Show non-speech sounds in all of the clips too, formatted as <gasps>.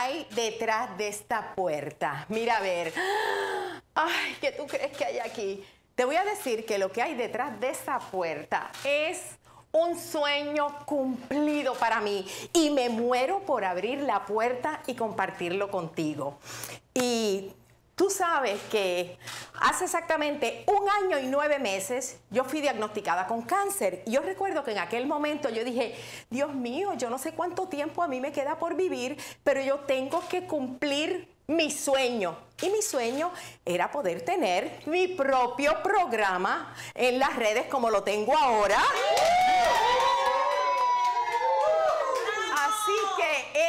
hay detrás de esta puerta? Mira a ver. Ay, ¿qué tú crees que hay aquí? Te voy a decir que lo que hay detrás de esa puerta es un sueño cumplido para mí y me muero por abrir la puerta y compartirlo contigo. Y Tú sabes que hace exactamente un año y nueve meses yo fui diagnosticada con cáncer. Y yo recuerdo que en aquel momento yo dije, Dios mío, yo no sé cuánto tiempo a mí me queda por vivir, pero yo tengo que cumplir mi sueño. Y mi sueño era poder tener mi propio programa en las redes como lo tengo ahora.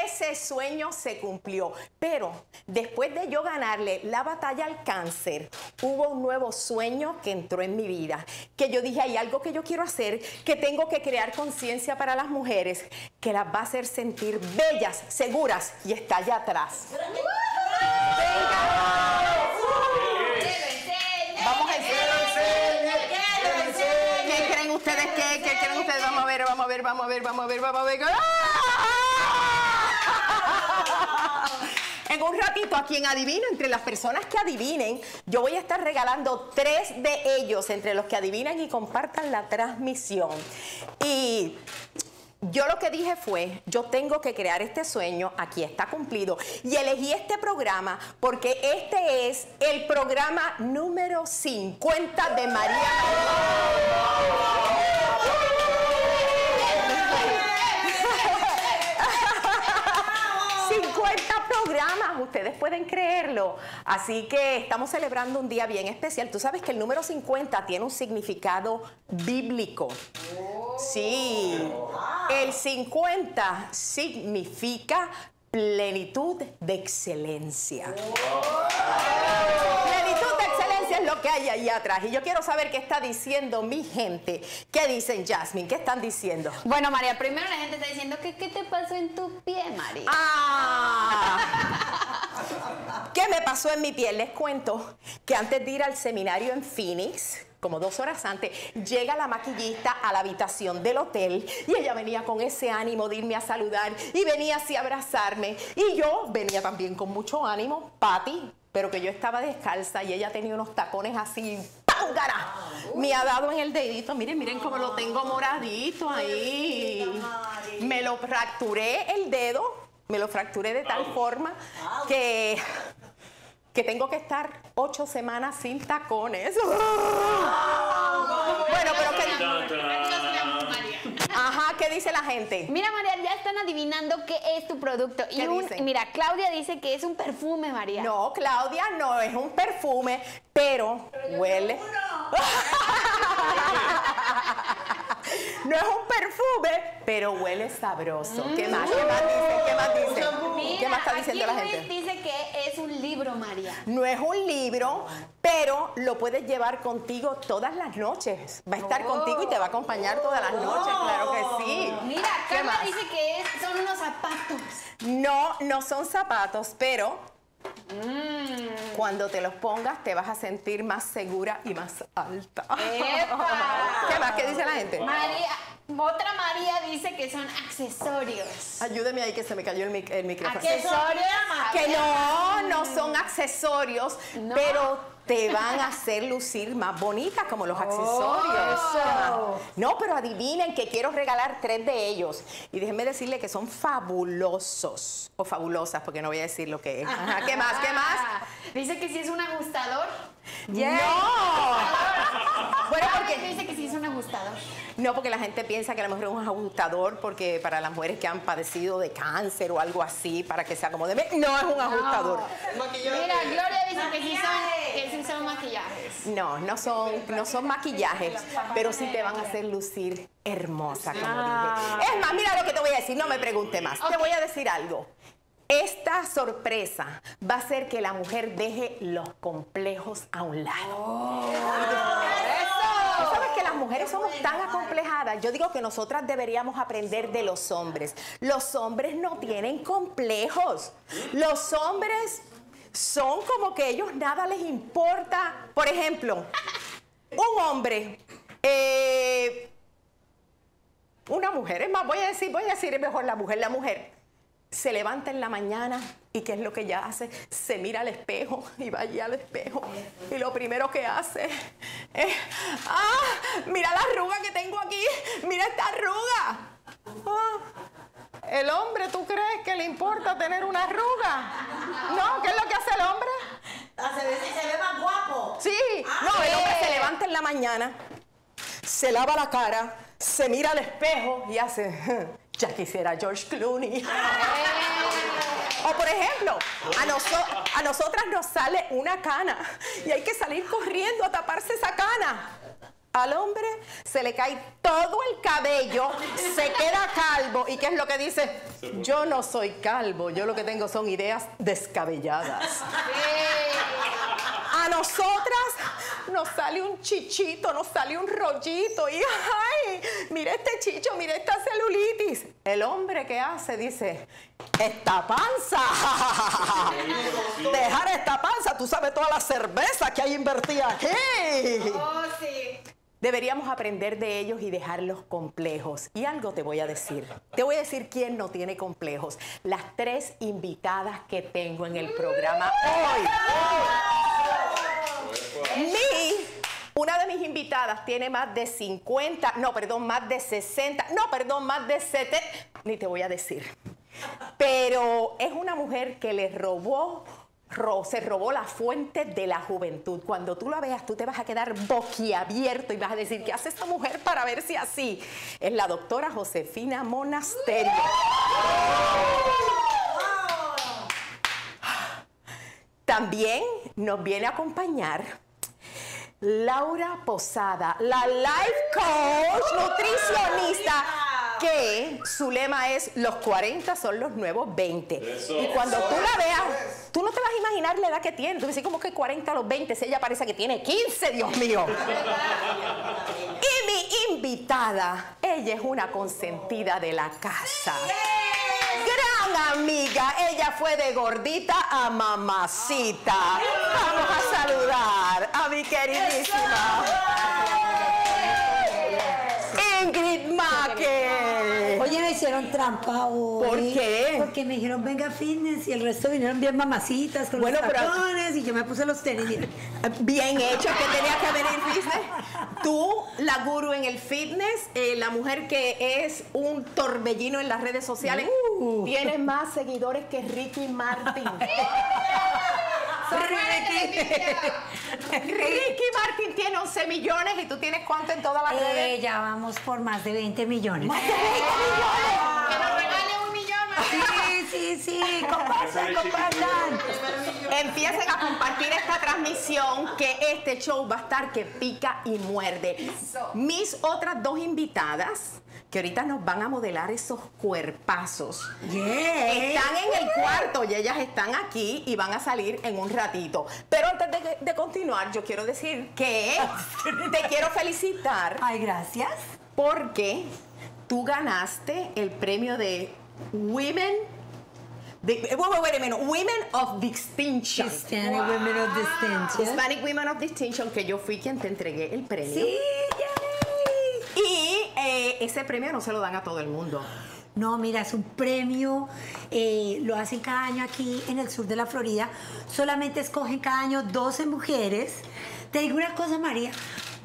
Ese sueño se cumplió. Pero después de yo ganarle la batalla al cáncer, hubo un nuevo sueño que entró en mi vida. Que yo dije, hay algo que yo quiero hacer, que tengo que crear conciencia para las mujeres, que las va a hacer sentir bellas, seguras y está allá atrás. Vamos a ¿Qué creen ustedes? ¿Qué, ¿Qué creen ustedes? Vamos a ver, vamos a ver, vamos a ver, vamos a ver, vamos a ver. ¡Ah! En un ratito, a quien adivina, entre las personas que adivinen, yo voy a estar regalando tres de ellos, entre los que adivinen y compartan la transmisión. Y yo lo que dije fue, yo tengo que crear este sueño, aquí está cumplido. Y elegí este programa porque este es el programa número 50 de María. Programas, ustedes pueden creerlo. Así que estamos celebrando un día bien especial. Tú sabes que el número 50 tiene un significado bíblico. Sí, el 50 significa plenitud de excelencia lo que hay ahí atrás. Y yo quiero saber qué está diciendo mi gente. ¿Qué dicen, Jasmine? ¿Qué están diciendo? Bueno, María, primero la gente está diciendo que qué te pasó en tu pie, María. Ah. ¿Qué me pasó en mi piel? Les cuento que antes de ir al seminario en Phoenix, como dos horas antes, llega la maquillista a la habitación del hotel y ella venía con ese ánimo de irme a saludar y venía así a abrazarme. Y yo venía también con mucho ánimo, Patty, pero que yo estaba descalza y ella tenía unos tacones así, ¡pángara! Me ha dado en el dedito, miren, miren cómo lo tengo moradito ahí. Me lo fracturé el dedo, me lo fracturé de tal forma que, que tengo que estar ocho semanas sin tacones. Bueno, pero que... Ajá, ¿qué dice la gente? Mira, María, ya están adivinando qué es tu producto. y mira, Claudia dice que es un perfume, María. No, Claudia no es un perfume, pero, huele. <laughs> no es un perfume, pero huele sabroso. ¿Qué más? ¿Qué más dice? ¿Qué más dice? ¿Qué más está diciendo la gente? dice que es un libro, María. No es un libro, pero lo puedes llevar contigo todas las noches. Va a estar contigo y te va a acompañar todas las noches, claro que sí. Mira, Carla dice que son unos zapatos. No, no son zapatos, pero mm. cuando te los pongas te vas a sentir más segura y más alta. <laughs> ¿Qué más? ¿Qué dice la gente? María, otra María dice que son accesorios. Ayúdeme ahí que se me cayó el, micrófono. ¿Accesorios? Que no, no son accesorios, pero te van a hacer lucir más bonita como los accesorios. Oh. No, pero adivinen que quiero regalar tres de ellos. Y déjenme decirle que son fabulosos. O fabulosas, porque no voy a decir lo que es. ¿Qué más? ¿Qué más? Dice que si es un ajustador. <laughs> No. <laughs> bueno, porque dice que sí es un ajustador. No, porque la gente piensa que a lo mejor es un ajustador porque para las mujeres que han padecido de cáncer o algo así, para que se acomode. No es un ajustador. Mira, Gloria dice que sí son, que son maquillajes. No, no son, no son maquillajes, pero sí te van a hacer lucir hermosa, como dije. Es más, mira lo que te voy a decir, no me pregunte más. Te voy a decir algo. Esta sorpresa va a hacer que la mujer deje los complejos a un lado. Oh. sabes que las mujeres somos tan acomplejadas? Yo digo que nosotras deberíamos aprender de los hombres. Los hombres no tienen complejos. Los hombres son como que ellos nada les importa. Por ejemplo, un hombre eh, una mujer, es más, voy a decir, voy a decir mejor la mujer, la mujer se levanta en la mañana y ¿qué es lo que ella hace? Se mira al espejo y va allí al espejo y lo primero que hace es, ah, mira la arruga que tengo aquí, mira esta arruga. Ah, el hombre, ¿tú crees que le importa tener una arruga? ¿No? ¿Qué es lo que hace el hombre? Ah, se ve, se ve más guapo. Sí, no, el hombre se levanta en la mañana, se lava la cara, se mira al espejo y hace, ya quisiera George Clooney. <laughs> O por ejemplo, a, a nosotras nos sale una cana y hay que salir corriendo a taparse esa cana. Al hombre se le cae todo el cabello, se queda calvo. ¿Y qué es lo que dice? Yo no soy calvo, yo lo que tengo son ideas descabelladas. A nosotras nos sale un chichito, nos sale un rollito y ¡ay! Mira este chicho, mira esta celulitis. El hombre que hace dice, esta panza, dejar esta panza, tú sabes toda la cerveza que hay invertida aquí. Oh, sí. Deberíamos aprender de ellos y dejarlos complejos. Y algo te voy a decir. Te voy a decir quién no tiene complejos. Las tres invitadas que tengo en el programa hoy. Una de mis invitadas tiene más de 50, no, perdón, más de 60, no, perdón, más de 70, ni te voy a decir. Pero es una mujer que le robó se robó la fuente de la juventud. Cuando tú la veas, tú te vas a quedar boquiabierto y vas a decir, ¿qué hace esta mujer para ver si así? Es la doctora Josefina Monasterio. También nos viene a acompañar Laura Posada, la life coach nutricionista que su lema es los 40 son los nuevos 20. y cuando tú la veas, tú no te vas a imaginar la edad que tiene. Tú dices como que 40 a los 20, si ella parece que tiene 15, Dios mío. <laughs> y mi invitada, ella es una consentida de la casa. Gran amiga, ella fue de gordita a mamacita. Vamos a saludar a mi queridísima. Trampa hoy. ¿Por qué? Porque me dijeron, venga fitness, y el resto vinieron bien mamacitas con los tacones, y yo me puse los tenis. <laughs> Bien hecho, que tenía que venir fitness. Tú, la guru en el fitness, eh, la mujer que es un torbellino en las redes sociales, uh. tienes más seguidores que Ricky Martin. <laughs> <laughs> Ricky Martin tiene 11 millones y tú tienes cuánto en todas las redes. Eh, ya vamos por más de 20 millones. ¡Más de 20 millones! ¡Que nos regale un millón más! Sí, sí, sí, compartan, compartan. Empiecen a compartir esta transmisión que este show va a estar que pica y muerde. Mis otras dos invitadas que ahorita nos van a modelar esos cuerpazos. Están en el cuarto y ellas están aquí y van a salir en un ratito. Pero antes de, continuar, yo quiero decir que te quiero felicitar. Ay, gracias. Porque tú ganaste el premio de Women wait, wait, a minute. Women of Distinction. Hispanic Women of Distinction. Hispanic Women of Distinction, que yo fui quien te entregué el premio. Sí, ese premio no se lo dan a todo el mundo. No, mira, es un premio, eh, lo hacen cada año aquí en el sur de la Florida. Solamente escogen cada año 12 mujeres. Te digo una cosa, María,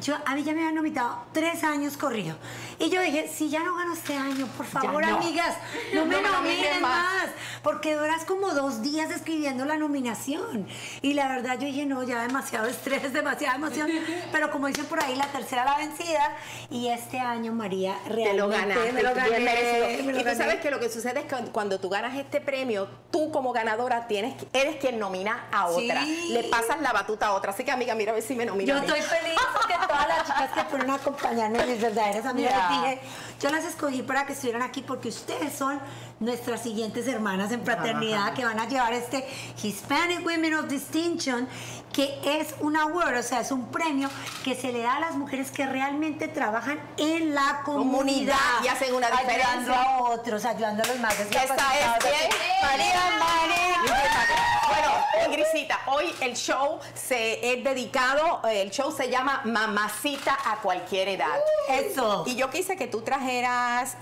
yo, a mí ya me habían nominado tres años corrido. Y yo dije, si ya no gano este año, por favor, amigas, no me nominen más. Porque duras como dos días escribiendo la nominación. Y la verdad yo dije, no, ya demasiado estrés, <laughs> demasiada emoción. Pero como dicen por ahí, la tercera la vencida. Y este año, María, realmente lo ganaste, me lo gané. y tú sabes que lo que sucede es que cuando tú ganas este premio, tú como ganadora tienes, eres quien nomina a otra. Le pasas la batuta a otra. Así que, amiga, mira a ver si me nominan. Yo estoy feliz porque todas las chicas que fueron a acompañarme, mis verdaderas amigas, dije, yo las escogí para que estuvieran aquí porque ustedes son nuestras siguientes hermanas en fraternidad que van a llevar este Hispanic Women of Distinction, que es un award, o sea, es un premio que se le da a las mujeres que realmente trabajan en la comunidad. y hacen una diferencia. Ayudando a otros, ayudando a los más Esta es María María. Bueno, Ingrisita, hoy el show se es dedicado, el show se llama Mamacita a cualquier edad. Eso. Y yo quise que tú trajeras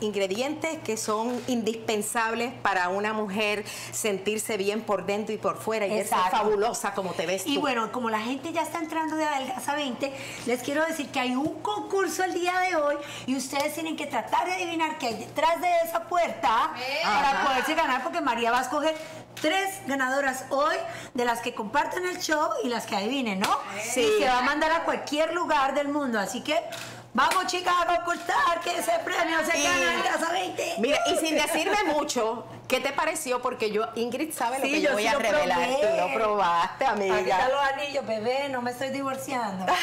ingredientes que son indispensables para una mujer sentirse bien por dentro y por fuera y verse fabulosa como te ves tú. Y bueno, como la gente ya está entrando de Adelgaza 20, les quiero decir que hay un concurso el día de hoy y ustedes tienen que tratar de adivinar qué hay detrás de esa puerta para Ajá. poderse ganar, porque María va a escoger tres ganadoras hoy de las que compartan el show y las que adivinen, ¿no? Sí. Y se va a mandar a cualquier lugar del mundo, así que vamos chicas a concursar que ese premio se Y- gana en Adelgaza 20. Mira, y sin decirme mucho, ¿qué te pareció? Porque yo, Ingrid sabe lo Sí, que yo yo voy sí a revelar. probé. Tú lo probaste, Aquí están amiga. los anillos, bebé, no me estoy divorciando. <laughs>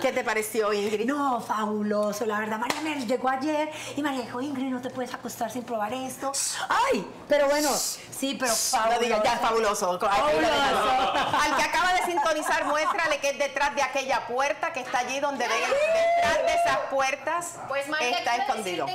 ¿Qué te pareció, Ingrid? No, fabuloso, la verdad. María me llegó ayer y María dijo, Ingrid, no te puedes acostar sin probar esto. ¡Ay! Pero bueno, sí, pero No fabuloso. digas, ya, fabuloso. Fabuloso. Al que acaba de sintonizar, muéstrale que es detrás de aquella puerta que está allí donde ven, detrás de esas puertas Pues María, está escondido. que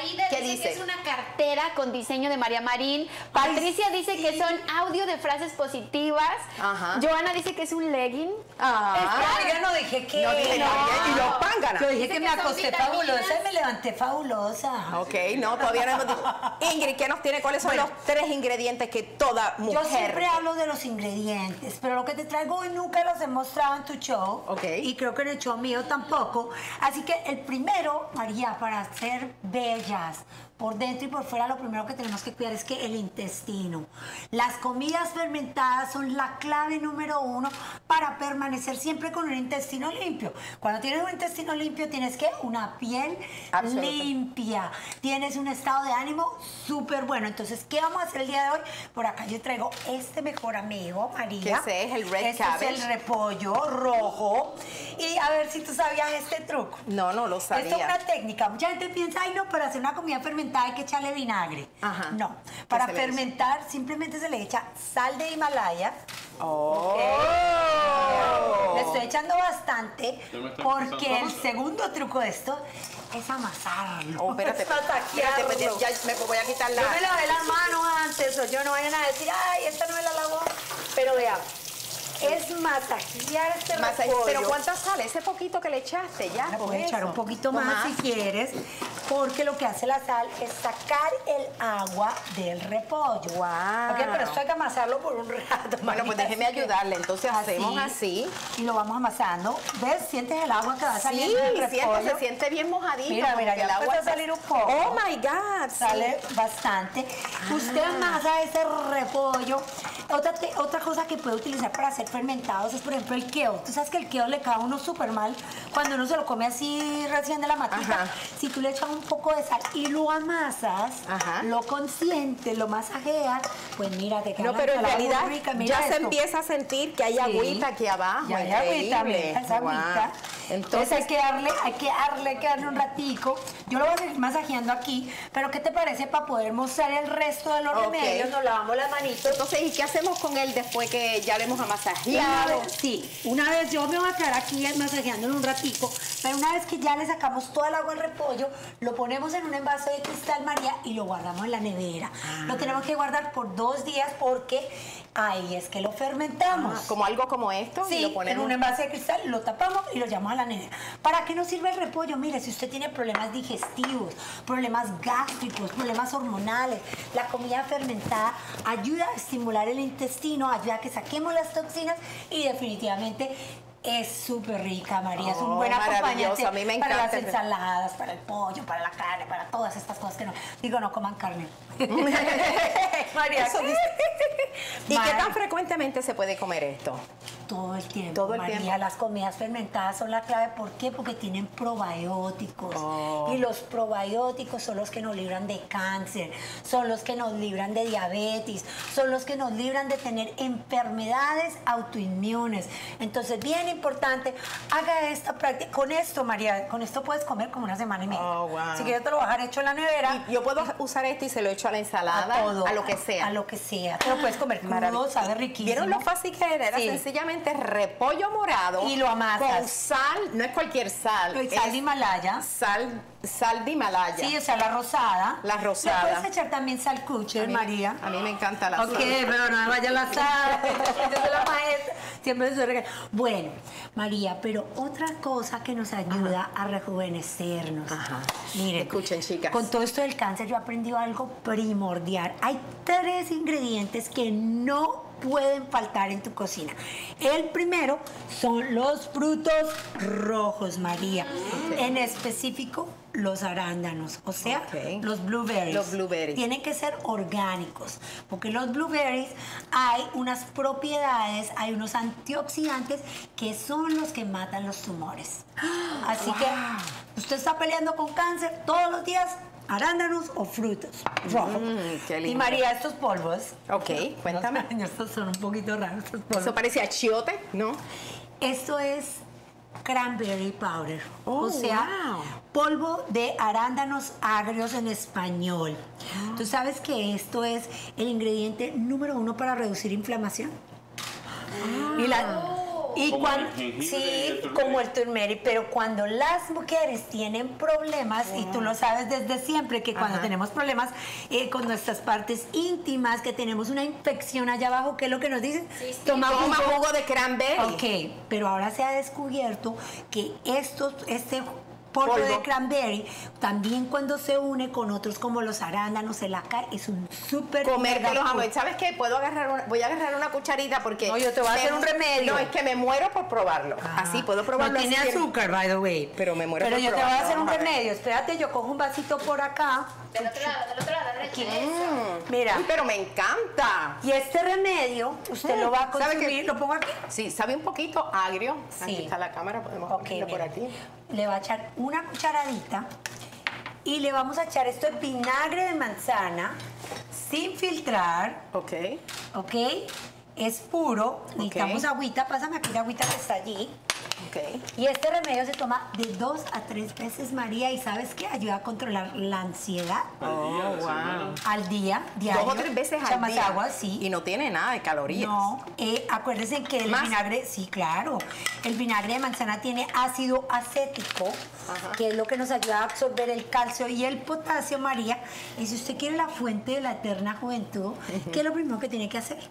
Aida ¿Qué dice, dice? que es una cartera con diseño de María Marín. Patricia dice que son audio de frases positivas. Ajá. Joana dice que es un legging. Ah. Ay, yo no dije que. No dije nada. Y los pánganas. Yo dije Dice que me que son acosté fabulosa y me levanté fabulosa. Ok, no, todavía no hemos dicho. <laughs> Ingrid, ¿qué nos tiene? ¿Cuáles son Bueno. los tres ingredientes que toda mujer... Yo siempre hablo de los ingredientes, pero lo que te traigo hoy nunca los he mostrado en tu show. Ok. Y creo que en el show mío tampoco. Así que el primero, María, para ser bellas por dentro y por fuera, lo primero que tenemos que cuidar es que el intestino. Las comidas fermentadas son la clave número uno para permanecer siempre con un intestino limpio. Cuando tienes un intestino limpio, tienes que una piel limpia. Tienes un estado de ánimo súper bueno. Entonces, ¿qué vamos a hacer el día de hoy? Por acá yo traigo este mejor amigo, María. Que es el red Este cabbage. es el repollo rojo. Y a ver si tú sabías este truco. No, no lo sabía. Es una técnica. Mucha gente piensa, ay, no, para hacer una comida fermentada hay que echarle vinagre. Ajá. No. Para fermentar simplemente se le echa sal de Himalaya. Oh. Le estoy echando bastante porque el segundo truco de esto es amasarlo. Oh, espérate, Es <laughs> espérate, masajearlo. espérate, ya me voy a quitar la... Yo me lavé las manos antes, o yo no vayan a decir, ay, esta no me la lavó. Pero vea, es masajear este repollo. Pero ¿cuánta sal? Ese poquito que le echaste, ya. Le con puedes echar un poquito ¿O más, si quieres, porque lo que hace la sal es sacar el agua del repollo. Guau. Ok, pero esto hay que amasarlo por un rato. Bueno, pues déjeme ayudarle. Entonces hacemos así. Y lo vamos amasando. ¿Ves? ¿Sientes el agua que va Sí, saliendo del siento, repollo? se siente bien mojadito. Mira, mira, ya el agua a salir un poco. Oh my God. sí. Sale bastante. Usted amasa ese repollo. Otra, te- otra cosa que puede utilizar para hacer fermentados es, por ejemplo, el kale. Tú sabes que el kale le cae a uno súper mal cuando uno se lo come así recién de la matita. Ajá. Si tú le echas un poco de sal y lo amasas, Ajá. lo consientes, lo masajeas, pues mira, te queda No, pero en realidad rica. Mira ya se empieza a sentir que hay Sí. agüita aquí abajo. Ya hay agüita, mira, esa Guau. agüita. Entonces hay que darle, hay que darle, hay que darle un ratico. Yo lo voy a seguir masajeando aquí, pero ¿qué te parece para poder mostrar el resto de los remedios? Nos lavamos las manitos. Entonces, ¿y qué hacemos con él después que ya le hemos Una amasajeado? vez, sí, una vez yo me voy a quedar aquí masajeándolo un ratico, pero una vez que ya le sacamos todo el agua al repollo, lo ponemos en un envase de cristal María y lo guardamos en la nevera. Lo tenemos que guardar por dos días porque ahí es que lo fermentamos. Ah, Como algo como esto. y Sí, lo en ponemos. un envase de cristal lo tapamos y lo llevamos a la nevera. ¿Para qué nos sirve el repollo? Mire, si usted tiene problemas digestivos, problemas gástricos, problemas hormonales, la comida fermentada ayuda a estimular el intestino, ayuda a que saquemos las toxinas y definitivamente es súper rica, María. es un Oh, buen acompañante maravilloso. A mí me para las ensaladas, para el pollo, para la carne, para todas estas cosas que no. Digo, no coman carne. <laughs> María, Eso dice. ¿Y qué tan frecuentemente se puede comer esto? Todo el tiempo. Todo el María, tiempo. las comidas fermentadas son la clave. ¿Por qué? Porque tienen probióticos. Oh. Y los probióticos son los que nos libran de cáncer, son los que nos libran de diabetes, son los que nos libran de tener enfermedades autoinmunes. Entonces, bien importante, haga esta práctica. Con esto, María, con esto puedes comer como una semana y media. Oh, wow. Que yo te lo hecho en la nevera. Y yo puedo usar esto y se lo echo a la ensalada, a todo, a lo que sea. A lo que sea. Te lo puedes comer crudo, sabe riquísimo. ¿Vieron lo fácil que era? Sí. sencillamente repollo morado. Y lo amasas. Con sal, no es cualquier sal. Sal es de Himalaya. Sal, sal de Himalaya. Sí, o sea, la rosada. La rosada. Le puedes echar también sal mí- María. A mí me encanta la Ok, sal. pero no me vaya la sal. <laughs> Yo soy la maestra. Siempre soy Bueno, María, pero otra cosa que nos ayuda a rejuvenecernos. Ajá. Miren, Escuchen, chicas. Con todo esto del cáncer yo he aprendido algo primordial. Hay tres ingredientes que no pueden faltar en tu cocina. El primero son los frutos rojos, María. En específico, los arándanos, o sea, los blueberries. Los blueberries. Tienen que ser orgánicos, porque los blueberries hay unas propiedades, hay unos antioxidantes que son los que matan los tumores. <gasps> Así que usted está peleando con cáncer todos los días, arándanos o frutos rojos. Mm, qué y lindo. María, estos polvos. Ok, cuéntame. <laughs> Estos son un poquito raros, estos polvos. Eso parece a chiote, ¿no? Esto es cranberry powder, Oh, o sea, wow. polvo de arándanos agrios en español. ¿Tú sabes que esto es el ingrediente número uno para reducir inflamación? Y la- y Como cuan- el jengibre y sí, el como el turmeric, pero cuando las mujeres tienen problemas, y tú lo sabes desde siempre, que cuando tenemos problemas eh, con nuestras partes íntimas, que tenemos una infección allá abajo, ¿qué es lo que nos dicen? Toma Toma jugo jugo de cranberry. Ok, pero ahora se ha descubierto que estos, este polvo, Polvo. de cranberry, también cuando se une con otros como los arándanos, el ácar, es un súper Comerte mega los food. amo. ¿Sabes qué? Puedo agarrar una, voy a agarrar una cucharita porque. No, yo te voy a hacer un remedio. No, es que me muero por probarlo. Ah, Así puedo probarlo. No tiene así que- azúcar, by the way. Pero me muero Pero por yo te voy a probarlo, hacer un a remedio. Espérate, yo cojo un vasito por acá. Del otro lado, del otro lado, derecho. Eso. Mira. Uy, pero me encanta. Y este remedio, usted lo va a Mm, ¿sabe consumir. qué? ¿Lo pongo aquí? Sí, sabe un poquito agrio. Aquí Sí. está la cámara, podemos Ok, ponerlo por aquí. Le va a echar una cucharadita y le vamos a echar esto de vinagre de manzana sin filtrar, Ok. ¿ok? Es puro. Necesitamos agüita. Pásame aquí la agüita que está allí. Y este remedio se toma de dos a tres veces, María. ¿Y sabes qué? Ayuda a controlar la ansiedad Oh, wow. al día, diario. Dos o tres veces al día. agua, sí. Y no tiene nada de calorías. No, eh, acuérdense que el ¿Más? vinagre, sí, claro, el vinagre de manzana tiene ácido acético, que es lo que nos ayuda a absorber el calcio y el potasio, María. Y si usted quiere la fuente de la eterna juventud, ¿qué es lo primero que tiene que hacer?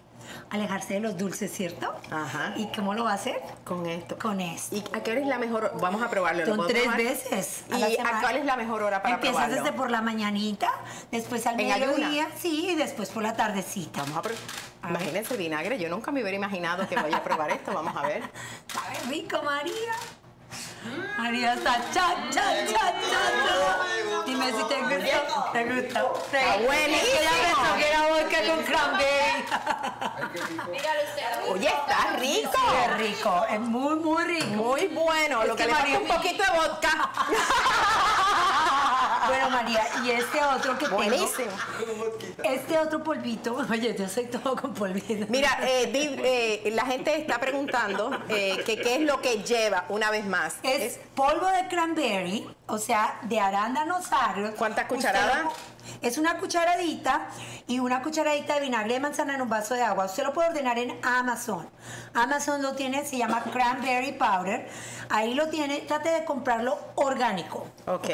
Alejarse de los dulces, ¿cierto? Ajá. ¿Y cómo lo va a hacer? Con esto. Con esto. ¿Y a qué hora es la mejor? Vamos a probarlo. ¿lo Son tres probar? veces. a la ¿Y a cuál es la mejor hora para Empiezas probarlo? desde por la mañanita, después al ¿En mediodía, sí, y después por la tardecita. Vamos a probar. Imagínense vinagre. Yo nunca me hubiera imaginado que vaya a probar esto. Vamos a ver. <laughs> Sabe rico, María. María está cha, cha, cha, cha, cha. Dime si te gusta. ¿Te gusta? Está buenísimo. Ella pensó que era vodka con cranberry. Oye, está rico. Sí, es rico. Es muy, muy rico. Muy bueno. Lo que, que le falta un poquito de vodka. <laughs> Bueno, María, y este otro que Buenísimo. tengo, este otro polvito, <laughs> oye, yo soy todo con polvito. Mira, eh, di- eh, la gente está preguntando eh, que qué es lo que lleva una vez más. Es polvo de cranberry, o sea, de arándanos agrios. ¿Cuántas cucharadas? Es una cucharadita y una cucharadita de vinagre de manzana en un vaso de agua. Usted lo puede ordenar en Amazon. Amazon lo tiene, se llama cranberry powder. Ahí lo tiene, trate de comprarlo orgánico. ok.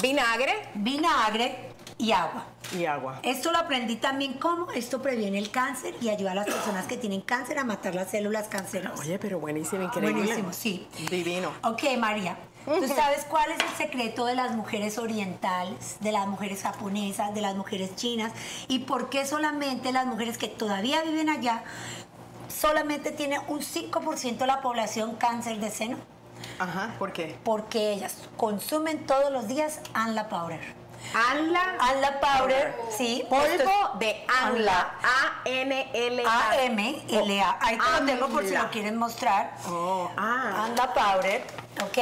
Vinagre Vinagre y agua. y agua. Esto lo aprendí también cómo esto previene el cáncer y ayuda a las personas que tienen cáncer a matar las células cancerosas. Oye, pero buenísimo, increíble. Buenísimo, sí. Divino. Ok, María. ¿Tú sabes cuál es el secreto de las mujeres orientales, de las mujeres japonesas, de las mujeres chinas? ¿Y por qué solamente las mujeres que todavía viven allá solamente tienen un 5% de la población cáncer de seno? Ajá, ¿por qué? Porque ellas consumen todos los días Anla Powder. Anla. Anla Powder, sí. Polvo de Anla. A-N-L-A. A-M-L-A. Ahí te lo tengo por si lo quieren mostrar. Oh, ah. Anda powder, ¿ok?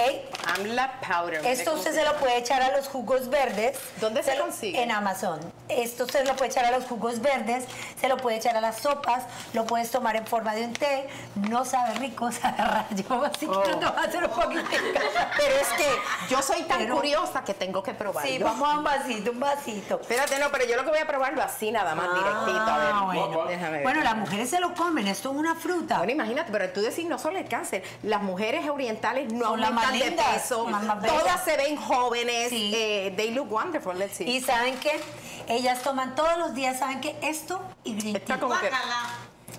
Amla powder. Esto usted se lo puede echar a los jugos verdes. ¿Dónde se consigue? En Amazon. Esto usted lo puede echar a los jugos verdes, se lo puede echar a las sopas, lo puedes tomar en forma de un té. No sabe rico, <laughs> sabe rayo, así que Oh. no te va a hacer un poquito. <laughs> Pero es que yo soy tan Pero- curiosa que tengo que probarlo. Sí, vamos a un vasito, un vasito. Espérate, no, pero yo lo que voy a probarlo así nada más, directito. A ver, Ah, bueno. déjame ver. Bueno, las mujeres se lo comen, esto es una fruta. Bueno, imagínate, pero tú decís no solo el cáncer, las mujeres orientales no aumentan más de peso, todas se ven jóvenes, Sí. eh, they look wonderful, let's see. Y saben qué? Ellas toman todos los días, ¿saben qué? Esto y green Está como que...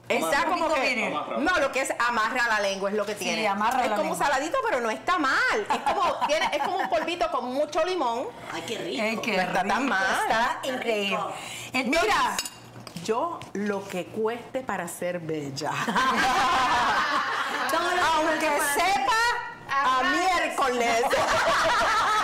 Está que... No, lo que es amarra la lengua es lo que tiene. amarra es la como lengua. saladito, pero no está mal. Es como, <laughs> tiene, es como un polvito con mucho limón. Ay, qué rico. Ay, qué No está tan mal. Está increíble. Entonces, Mira, yo lo que cueste para ser bella. <laughs> Aunque sepa a miércoles. <laughs>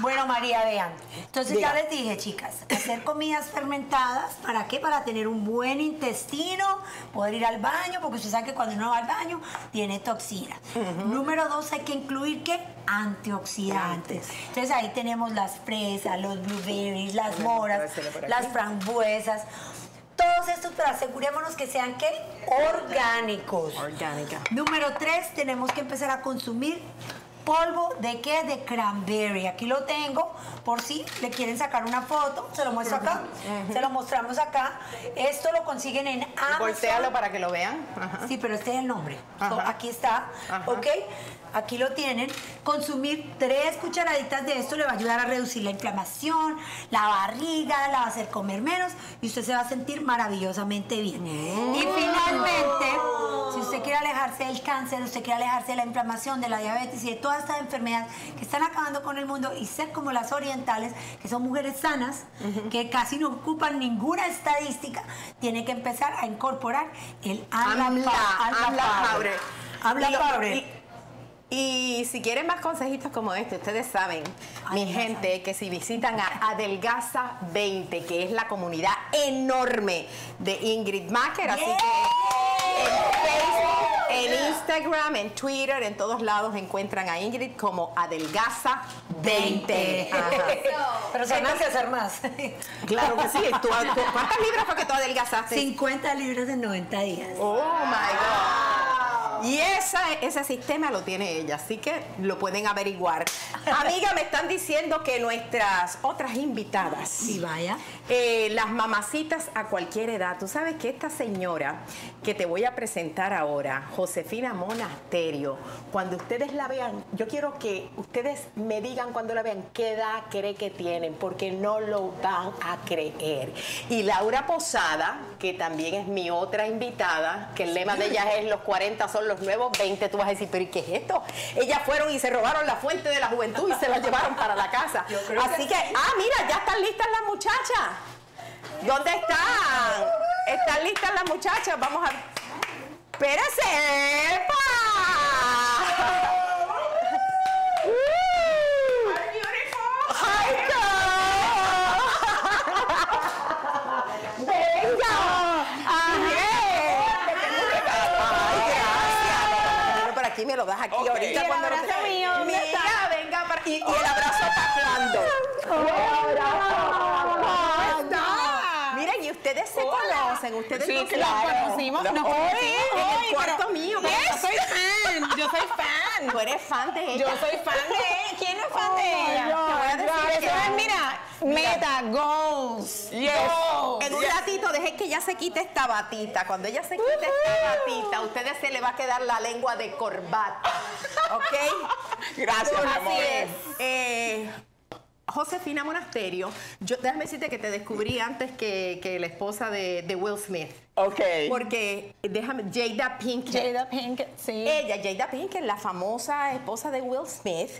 Bueno, María, vean. Entonces Diga. ya les dije, chicas, hacer comidas fermentadas, ¿para qué? Para tener un buen intestino, poder ir al baño, porque usted sabe que cuando uno va al baño tiene toxinas. Número dos, hay que incluir ¿qué? Antioxidantes. Entonces ahí tenemos las fresas, los blueberries, las moras, las frambuesas. Todos estos, pero asegurémonos que sean ¿qué? Orgánicos. Orgánica. Número tres, tenemos que empezar a consumir polvo de qué? De cranberry. Aquí lo tengo, por si le quieren sacar una foto, se lo muestro acá, se lo mostramos acá. Esto lo consiguen en Amazon. Voltealo para que lo vean. Ajá. Sí, pero este es el nombre. So, aquí está, Ajá. ¿ok? Aquí lo tienen. Consumir tres cucharaditas de esto le va a ayudar a reducir la inflamación, la barriga, la va a hacer comer menos y usted se va a sentir maravillosamente bien. Y finalmente, si usted quiere alejarse del cáncer, usted quiere alejarse de la inflamación, de la diabetes y de todas estas enfermedades que están acabando con el mundo y ser como las orientales, que son mujeres sanas, que casi no ocupan ninguna estadística, tiene que empezar a incorporar el Amla, Amla, pa- amla powder. Amla Y si quieren más consejitos como este, ustedes saben, Ay, mi gente, que si visitan a Adelgaza 20, que es la comunidad enorme de Ingrid Macker, así que en Facebook, en Instagram, en Twitter, en todos lados encuentran a Ingrid como Adelgaza 20. Ajá. Pero se van a hacer más. Claro que sí. ¿Tú- tú- ¿Cuántas libras fue que tú adelgazaste? 50 libras en 90 días. Oh my God. Y esa, ese sistema lo tiene ella, así que lo pueden averiguar. Amiga, me están diciendo que nuestras otras invitadas, Sí, vaya. eh, las mamacitas a cualquier edad, tú sabes que esta señora que te voy a presentar ahora, Josefina Monasterio, cuando ustedes la vean, yo quiero que ustedes me digan cuando la vean qué edad cree que tienen, porque no lo van a creer. Y Laura Posada, que también es mi otra invitada, que el lema de ella es los 40 son los nuevos 20, tú vas a decir, pero ¿y qué es esto? Ellas fueron y se robaron la fuente de la juventud y se la llevaron para la casa. Así que, ah, mira, ya están listas las muchachas. ¿Dónde están? ¿Están listas las muchachas? Vamos a... ¡Espérese! ¡Epa! Aquí me lo das aquí ahorita. Y el abrazo mío, ¿dónde Mira, está? venga, para- y, y el abrazo cuando. Miren, conocen, ustedes Sí, no claro. conocen. conocimos, nos Hoy, conocimos en hoy, el cuarto pero- mío. Yo soy fan, yo soy fan. Tú eres fan de ella. Yo soy fan de ella. ¿Quién no es fan de ella? Te voy a decir Eso que- mira, meta, goals. Goals. En un ratito deje que ella se quite esta batita. Cuando ella se quite esta batita, a ustedes se le va a quedar la lengua de corbata. ¿Ok? <laughs> Gracias, mi Así amor. es. Eh, Josefina Monasterio, yo, déjame decirte que te descubrí antes que, que la esposa de, de Will Smith. Ok. Porque, déjame, Jada Pinkett. Jada Pinkett, sí. Ella, Jada Pinkett, la famosa esposa de Will Smith,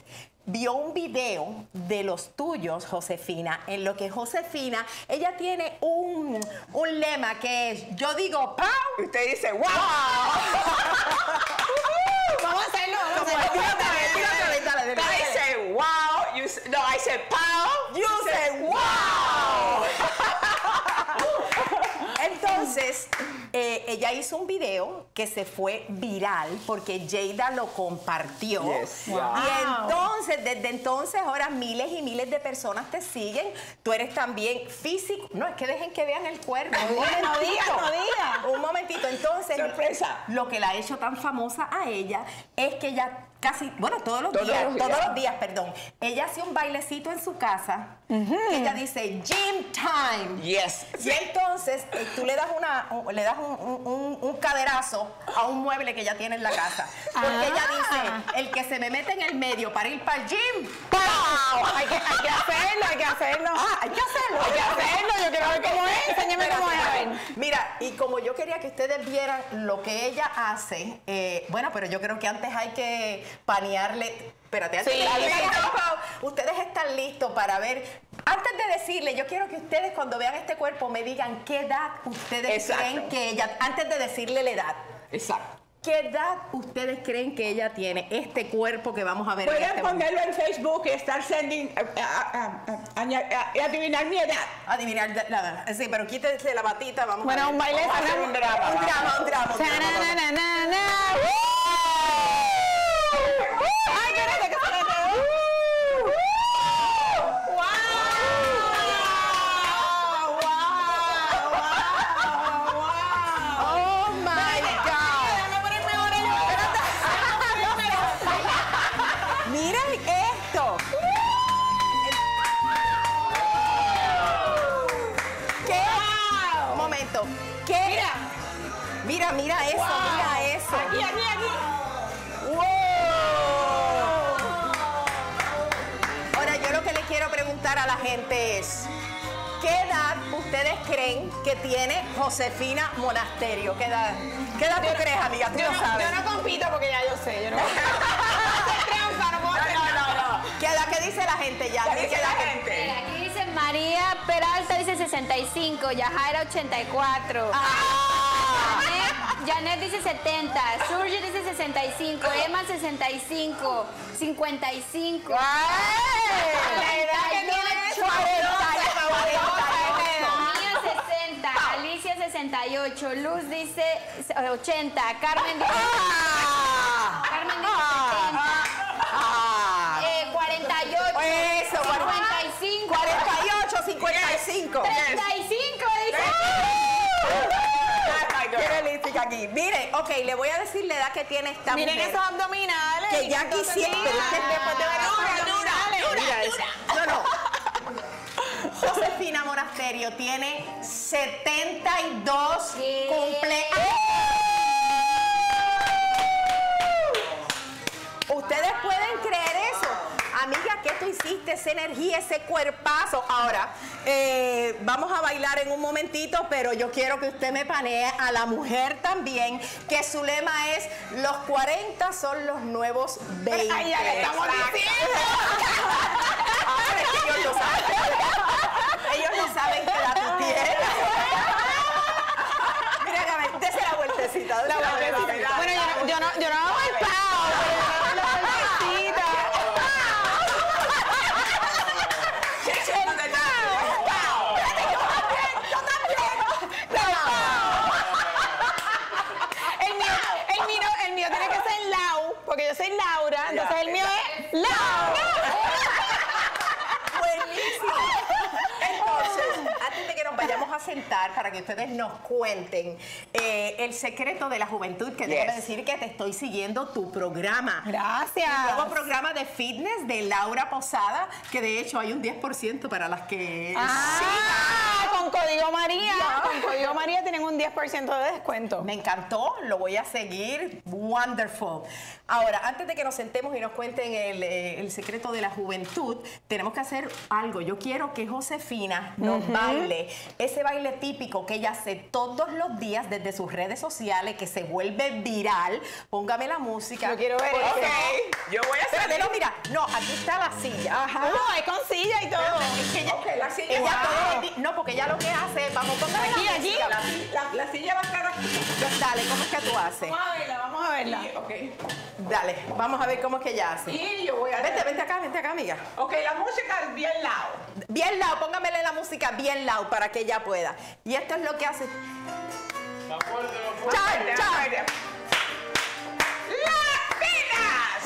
vio un video de los tuyos, Josefina, en lo que Josefina, ella tiene un, un lema que es, yo digo, ¡pau! Y Usted dice, wow. <laughs> vamos a hacerlo, vamos a no, I said pow. You say, wow. <laughs> Entonces, eh, ella hizo un video que se fue viral porque Jada lo compartió. Yes. Y entonces, desde entonces, ahora miles y miles de personas te siguen. Tú eres también físico. No, es que dejen que vean el cuerpo. Un no momentito. diga, no diga. Un momentito. Entonces, Sorpresa. lo que la ha hecho tan famosa a ella es que ella casi, bueno, todos los Todos días, los días. todos los días, perdón. Ella hace un bailecito en su casa. que Ella dice gym time. Yes. Y entonces eh, tú le das una, un- le das un, un- caderazo a un mueble que ella tiene en la casa. Porque ella dice, el que se me mete en el medio para ir para el gym, ¡Wow! Hay que, hay que hacerlo, hay que hacerlo. ah, hay que hacerlo. Hay que hacerlo. Yo quiero ver cómo es. Enséñame cómo es. A ver. Mira, y como yo quería que ustedes vieran lo que ella hace, eh, bueno, pero yo creo que antes hay que panearle. Espérate, antes Sí, de- ustedes están listos para ver. Antes de decirle, yo quiero que ustedes cuando vean este cuerpo me digan qué edad ustedes Exacto. creen que ella, antes de decirle la edad, Exacto. ¿qué edad ustedes creen que ella tiene este cuerpo que vamos a ver en Pueden este momento? ponerlo en Facebook y estar sending, a, a- a- a- a- adivinar mi edad. Adivinar la edad. Sí, pero quítense la batita, vamos a Bueno, un baile Vamos a hacer sana. un drama. Un drama, un drama. un drama. ¡Ay, espérate, que se! Oh. Mira. Mira, mira eso, mira eso. Aquí, aquí, aquí. Preguntar a la gente es, ¿qué edad ustedes creen que tiene Josefina Monasterio? ¿Qué edad, ¿qué edad tú crees, amiga? Tú Yo lo no, sabes. yo no compito porque ya yo sé. Yo no <laughs> no hacer trampa. ¿Qué edad que dice la gente ya? ¿Qué dice la gente? Aquí dice María Peralta, dice 65, Yajaira 84. ¡Ah! Janet, dice 70, Surge dice 65, Emma 65, 55. La edad que tiene es 48. Mía 60, Alicia 68, Luz dice 80, Carmen dice, ¡Ah! Carmen dice ¡Ah! 70, eh, 48, Eso, 55, 48, 55. 35 dice. Quiere lística aquí. Miren, ok, le voy a decir la edad que tiene esta Miren mujer. esos abdominales. que ya quisiera, después de ver Dura, abdominales. No, no. Josefina Monasterio tiene 72 ¿Qué? cumpleaños. Ustedes pueden creer. Amiga, ¿qué tú hiciste? Esa energía, ese cuerpazo. Ahora, eh, vamos a bailar en un momentito, pero yo quiero que usted me panee a la mujer también, que su lema es, los 40 son los nuevos 20. Ay, ya le estamos diciendo. <laughs> Ahora es que ellos lo saben. Ellos no saben qué edad tú tienes. <laughs> Mira, Gaby, dese la vueltecita. la vueltecita. Bueno, yo no, yo no, yo no hago el pao, pero yo hago la vueltecita. El mío, el mío, el mío tiene que ser Lau, porque yo soy Laura, entonces el mío es Lau. Buenísimo. Entonces, antes de que nos vayamos a sentar para que ustedes nos cuenten eh, el secreto de la juventud, que déjame decir que te estoy siguiendo tu programa. Gracias. El nuevo programa de fitness de Laura Posada, que de hecho hay un 10% para las que Ah, con código María. Con código María tienen un 10% de descuento. Me encantó, lo voy a seguir. Wonderful. Ahora, antes de que nos sentemos y nos cuenten el, eh, el secreto de la juventud, tenemos que hacer algo. Yo quiero que Josefina nos baile ese baile típico que ella hace todos los días desde sus redes sociales, que se vuelve viral. Póngame la música. Lo quiero ver. Ok, yo voy a hacer- no, mira. No, aquí está la silla. Ajá. No, hay con silla y todo. Es que ella- Ok, la silla. ella Wow. no, porque ella lo que hace, vamos, póngame Aquí, la aquí. música, la- La, la silla va a estar aquí. Dale, ¿cómo es que tú haces? Vamos a verla, vamos a verla. ok. Dale, vamos a ver cómo es que ella hace. Y yo voy a Vente, vente acá, vente acá, amiga. Ok, la música es bien loud. Bien loud, póngamele la música bien loud para que ella pueda. Y esto es lo que hace. Fuerte, fuerte. Latinas.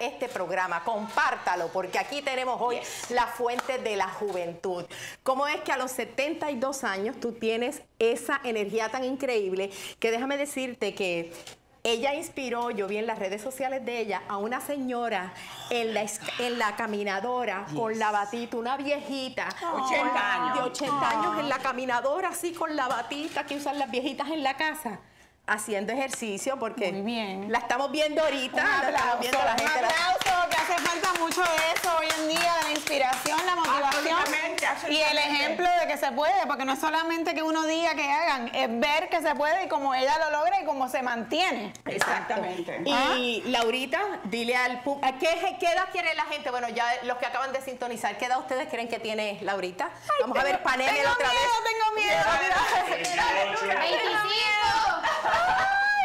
Este programa, compártalo, porque aquí tenemos hoy la fuente de la juventud. ¿Cómo es que a los 72 años tú tienes esa energía tan increíble que déjame decirte que ella inspiró, yo vi en las redes sociales de ella, a una señora en la, en la caminadora con la batita, una viejita. 80 años. De 80 años en la caminadora, así con la batita que usan las viejitas en la casa. Haciendo ejercicio porque Muy bien. la estamos viendo ahorita, Un la estamos aplauso, viendo la un gente. la- aplauso, que hace falta mucho de eso hoy en día, de la inspiración, la motivación Absolutamente, y el ejemplo de que se puede, porque no es solamente que uno diga que hagan, es ver que se puede y cómo ella lo logra y cómo se mantiene. Exactamente. Y Laurita, dile al público, ¿qué, ¿qué edad quiere la gente? Bueno, ya los que acaban de sintonizar, ¿qué edad ustedes creen que tiene Laurita? Vamos a ver panel tengo otra miedo, vez. tengo miedo. 25,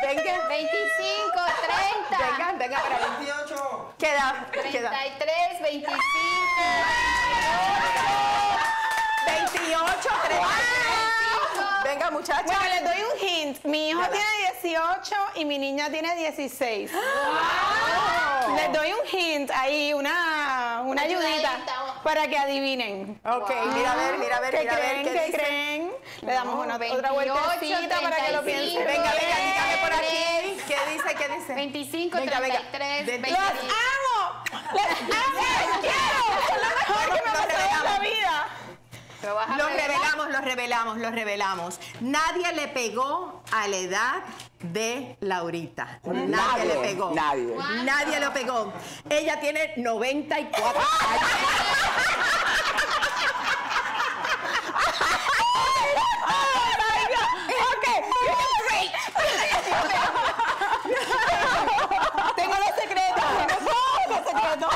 Venga, 25, 30, venga, venga para allá. 28. ¿Qué edad? ¿Qué edad? 33, 25. 28, 30. Venga, muchacha. Bueno, les doy un hint. Mi hijo Dale. tiene 18 y mi niña tiene 16. Les doy un hint ahí, una, una ayudita, para que adivinen. Ok, mira a ver, mira a ver, ¿Qué mira a ver. creen? ¿Qué ¿Qué dice? creen? Le damos una, otra 28, vueltecita para que lo 35. piensen. Venga, venga, dígame por aquí. ¿Qué dice? ¿Qué dice? 25, Venga, venga. 33, De- 25. ¡Los amo! ¡Les amo! <laughs> ¡Les quiero! ¡Es lo mejor que me Los pasó en la vida! ¿Lo revelar? revelamos, los revelamos, los revelamos. Nadie le pegó a la edad de Laurita. Nadie, Nadie, le pegó. nadie. Nadie lo pegó. Ella tiene 94 años. <laughs> Tengo los secretos, tengo todos los secretos.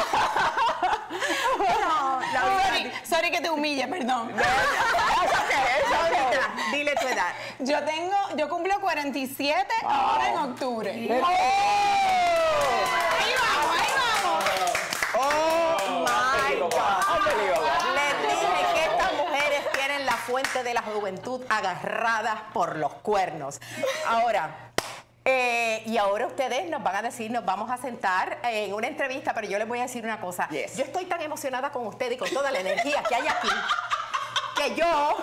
sorry, sorry que te humille, perdón. Dile tu edad. Yo tengo, yo cumplo 47 ahora en octubre. Ahí vamos, ahí vamos. Oh my God. Unbelievable. Les dije que estas mujeres tienen la fuente de la juventud agarradas por los cuernos. Ahora, eh, y ahora ustedes nos van a decir, nos vamos a sentar en una entrevista, pero yo les voy a decir una cosa. Yes. Yo estoy tan emocionada con ustedes y con toda la energía que hay aquí. Que yo,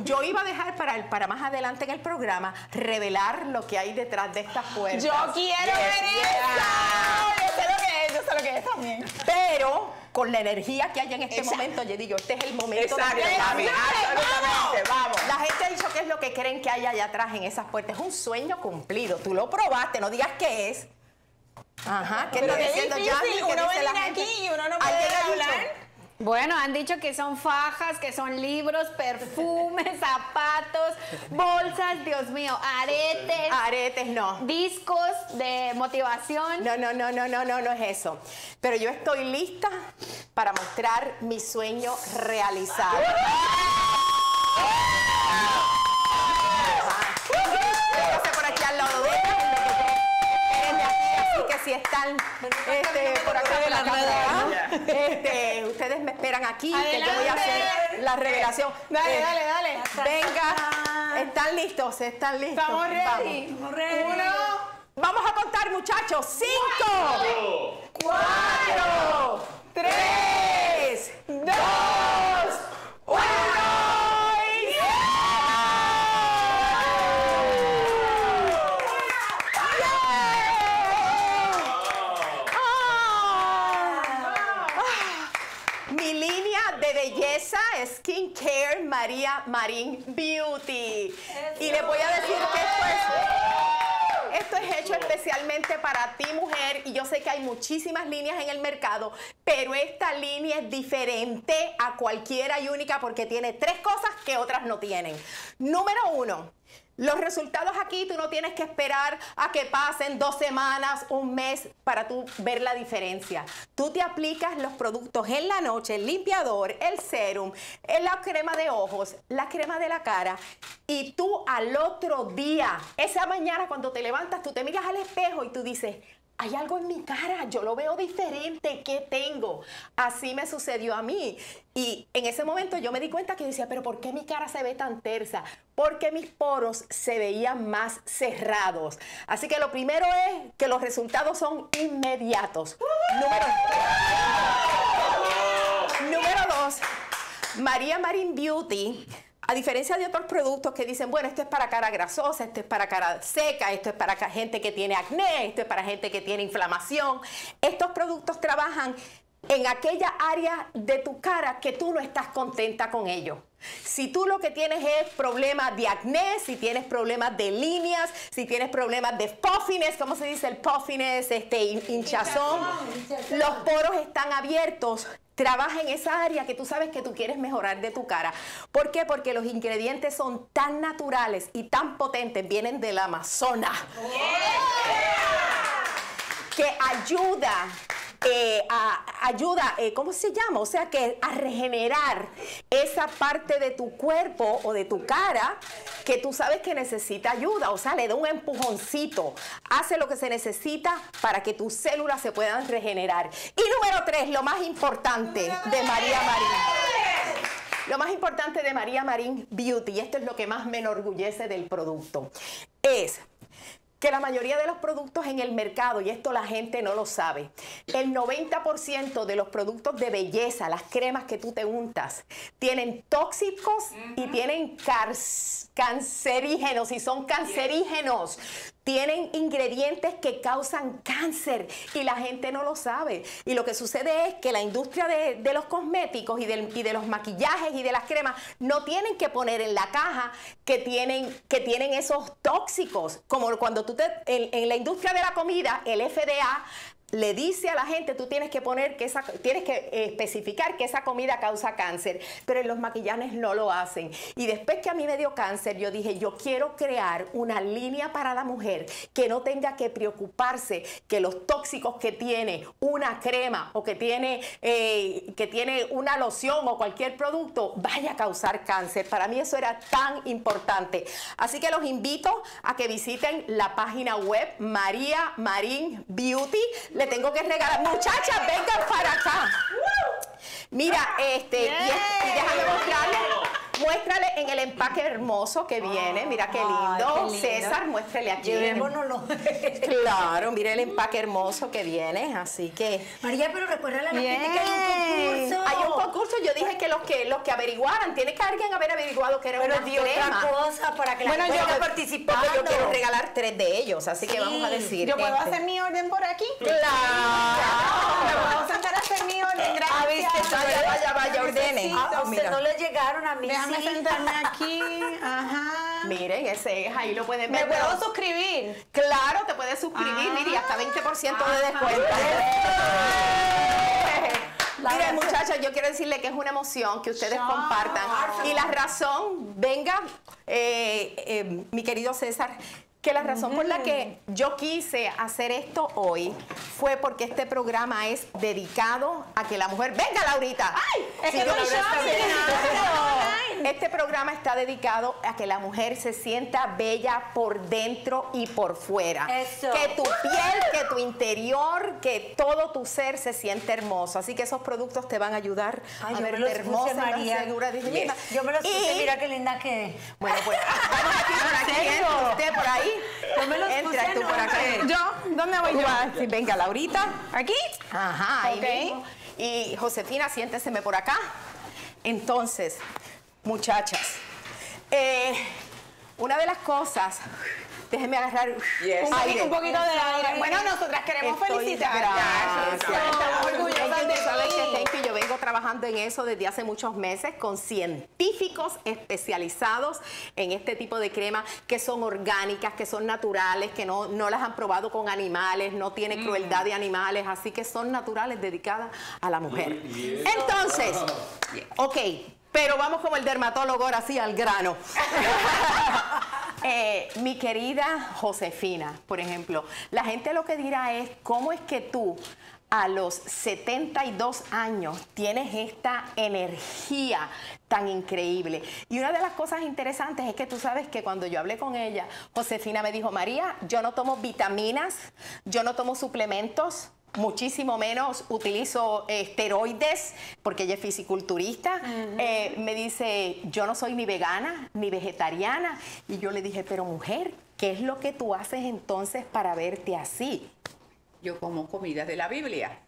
yo iba a dejar para, el- para más adelante en el programa revelar lo que hay detrás de estas puertas. Yo quiero ver Yes, eso. Yo sé lo que es, yo sé lo que es también. Pero con la energía que hay en este Exacto. momento, yo digo, este es el momento de absolutamente, vamos. La gente ha dicho qué es lo que creen que hay allá atrás en esas puertas. Es un sueño cumplido. Tú lo probaste, no digas qué es. Ajá, ¿qué está diciendo? ¿Qué uno dice la gente? aquí y uno no puede ¿Alguien ha dicho? Bueno, han dicho que son fajas, que son libros, perfumes, <laughs> zapatos, bolsas, Dios mío, aretes, Aretes, no. discos de motivación. No, no, no, no, no, no, no es eso. Pero yo estoy lista para mostrar mi sueño realizado. Están este, por acá por la cámara. Este, ustedes me esperan aquí, que yo voy a hacer la revelación. Dale, Eh, dale, dale. Venga, están listos, están listos. Estamos ready. Vamos. Uno. Vamos a contar, muchachos. Cinco, cuatro, tres, dos, María Marín Beauty. Y les voy a decir que esto es, esto es hecho especialmente para ti, mujer. Y yo sé que hay muchísimas líneas en el mercado, pero esta línea es diferente a cualquiera y única porque tiene tres cosas que otras no tienen. Número uno. Los resultados aquí tú no tienes que esperar a que pasen dos semanas, un mes para tú ver la diferencia. Tú te aplicas los productos en la noche, el limpiador, el serum, la crema de ojos, la crema de la cara y tú al otro día, esa mañana cuando te levantas, tú te miras al espejo y tú dices, hay algo en mi cara, yo lo veo diferente, ¿qué tengo? Así me sucedió a mí. Y en ese momento yo me di cuenta que decía, pero ¿por qué mi cara se ve tan tersa? Porque mis poros se veían más cerrados. Así que lo primero es que los resultados son inmediatos. Número, Número dos, María Marín Beauty. A diferencia de otros productos que dicen, bueno, esto es para cara grasosa, esto es para cara seca, esto es para gente que tiene acné, esto es para gente que tiene inflamación, estos productos trabajan en aquella área de tu cara que tú no estás contenta con ellos. Si tú lo que tienes es problemas de acné, si tienes problemas de líneas, si tienes problemas de puffiness, ¿cómo se dice el puffiness? Este, hin- hinchazón. Los poros están abiertos. Trabaja en esa área que tú sabes que tú quieres mejorar de tu cara. ¿Por qué? Porque los ingredientes son tan naturales y tan potentes, vienen del Amazonas que ayuda, ayuda, eh, ¿cómo se llama? O sea, que a regenerar esa parte de tu cuerpo o de tu cara que tú sabes que necesita ayuda. O sea, le da un empujoncito, hace lo que se necesita para que tus células se puedan regenerar. Y número tres, lo más importante de María María. Lo más importante de María Marín Beauty, esto es lo que más me enorgullece del producto, es que la mayoría de los productos en el mercado, y esto la gente no lo sabe, el 90% de los productos de belleza, las cremas que tú te untas, tienen tóxicos y tienen cancerígenos, y son cancerígenos. Tienen ingredientes que causan cáncer y la gente no lo sabe. Y lo que sucede es que la industria de, de los cosméticos y, y de los maquillajes y de las cremas no tienen que poner en la caja que tienen, que tienen esos tóxicos. Como cuando tú te, en la industria de la comida, el FDA le dice a la gente, tú tienes que poner que esa, tienes que eh, especificar que esa comida causa cáncer, pero en los maquillajes no lo hacen. Y después que a mí me dio cáncer, yo dije, yo quiero crear una línea para la mujer que no tenga que preocuparse que los tóxicos que tiene una crema o que tiene, eh, que tiene una loción o cualquier producto vaya a causar cáncer. Para mí eso era tan importante. Así que los invito a que visiten la página web María Marín Beauty. Le tengo que regalar. Muchachas, vengan para acá. Mira, este, y, y déjame mostrarle, muéstrale en el empaque hermoso que viene. Mira qué lindo. Ay, qué lindo. César, muéstrale aquí. Llevémonoslo. Claro, mire el empaque hermoso que viene, así que María, pero recuerda a la gente que hay un que los que los que averiguaran, tiene que alguien haber averiguado que era Pero una di otra crema. cosa para que la Bueno, gente yo porque participando. yo quiero regalar tres de ellos, así que vamos a decir. ¿Yo puedo este. hacer mi orden por aquí? Claro. ¿Me puedo sentar a hacer mi orden? Ah, Gracias. vaya, vaya, vaya, ordenen. Necesito. A usted Mira. no le llegaron a mí Déjame sí. sentarme <laughs> aquí. Ajá. Miren, ese es, ahí lo pueden ¿Me ver. puedo pero- suscribir? Claro, te puedes suscribir, Ah. hasta 20% de Ajá. descuento. La Miren, muchachas, yo quiero decirle que es una emoción que ustedes compartan. Y la razón, venga, eh, eh, mi querido César, que la razón por la que yo quise hacer esto hoy fue porque este programa es dedicado a que la mujer. ¡Venga, Laurita! ¡Ay! Es que no hay shopping. Este programa está dedicado a que la mujer se sienta bella por dentro y por fuera. Eso. Que tu piel, que tu interior, que todo tu ser se siente hermoso. Así que esos productos te van a ayudar Ay, a verte hermosa, María. segura de ti misma. Yo me los puse, mira qué linda que Bueno, pues <laughs> vamos aquí por aquí, usted por ahí. Yo me los Entra puse tú por acá. ¿Yo? ¿Dónde voy yo? sí, venga, Laurita. ¿Aquí? Ajá, ahí Ok. mismo. Y Josefina, siénteseme por acá. Entonces, muchachas, eh, una de las cosas, déjenme agarrar Yes. Un, aire. poquito, un poquito de aire. Bueno, nosotras queremos Estoy- felicitar. Gracias. Estamos orgullosas de sabes que yo vengo trabajando en eso desde hace muchos meses con científicos especializados en este tipo de crema que son orgánicas, que son naturales, que no, no las han probado con animales, no tiene crueldad de animales, así que son naturales dedicadas a la mujer. Entonces, <laughs> ok, pero vamos como el dermatólogo ahora sí al grano. <laughs> Eh, mi querida Josefina, por ejemplo, la gente lo que dirá es, ¿cómo es que tú a los 72 años tienes esta energía tan increíble? Y una de las cosas interesantes es que tú sabes que cuando yo hablé con ella, Josefina me dijo, María, yo no tomo vitaminas, yo no tomo suplementos, muchísimo menos utilizo eh, esteroides porque ella es fisiculturista. Eh, me dice, yo no soy ni vegana ni vegetariana. Y yo le dije, pero mujer, ¿qué es lo que tú haces entonces para verte así? Yo como comida de la Biblia.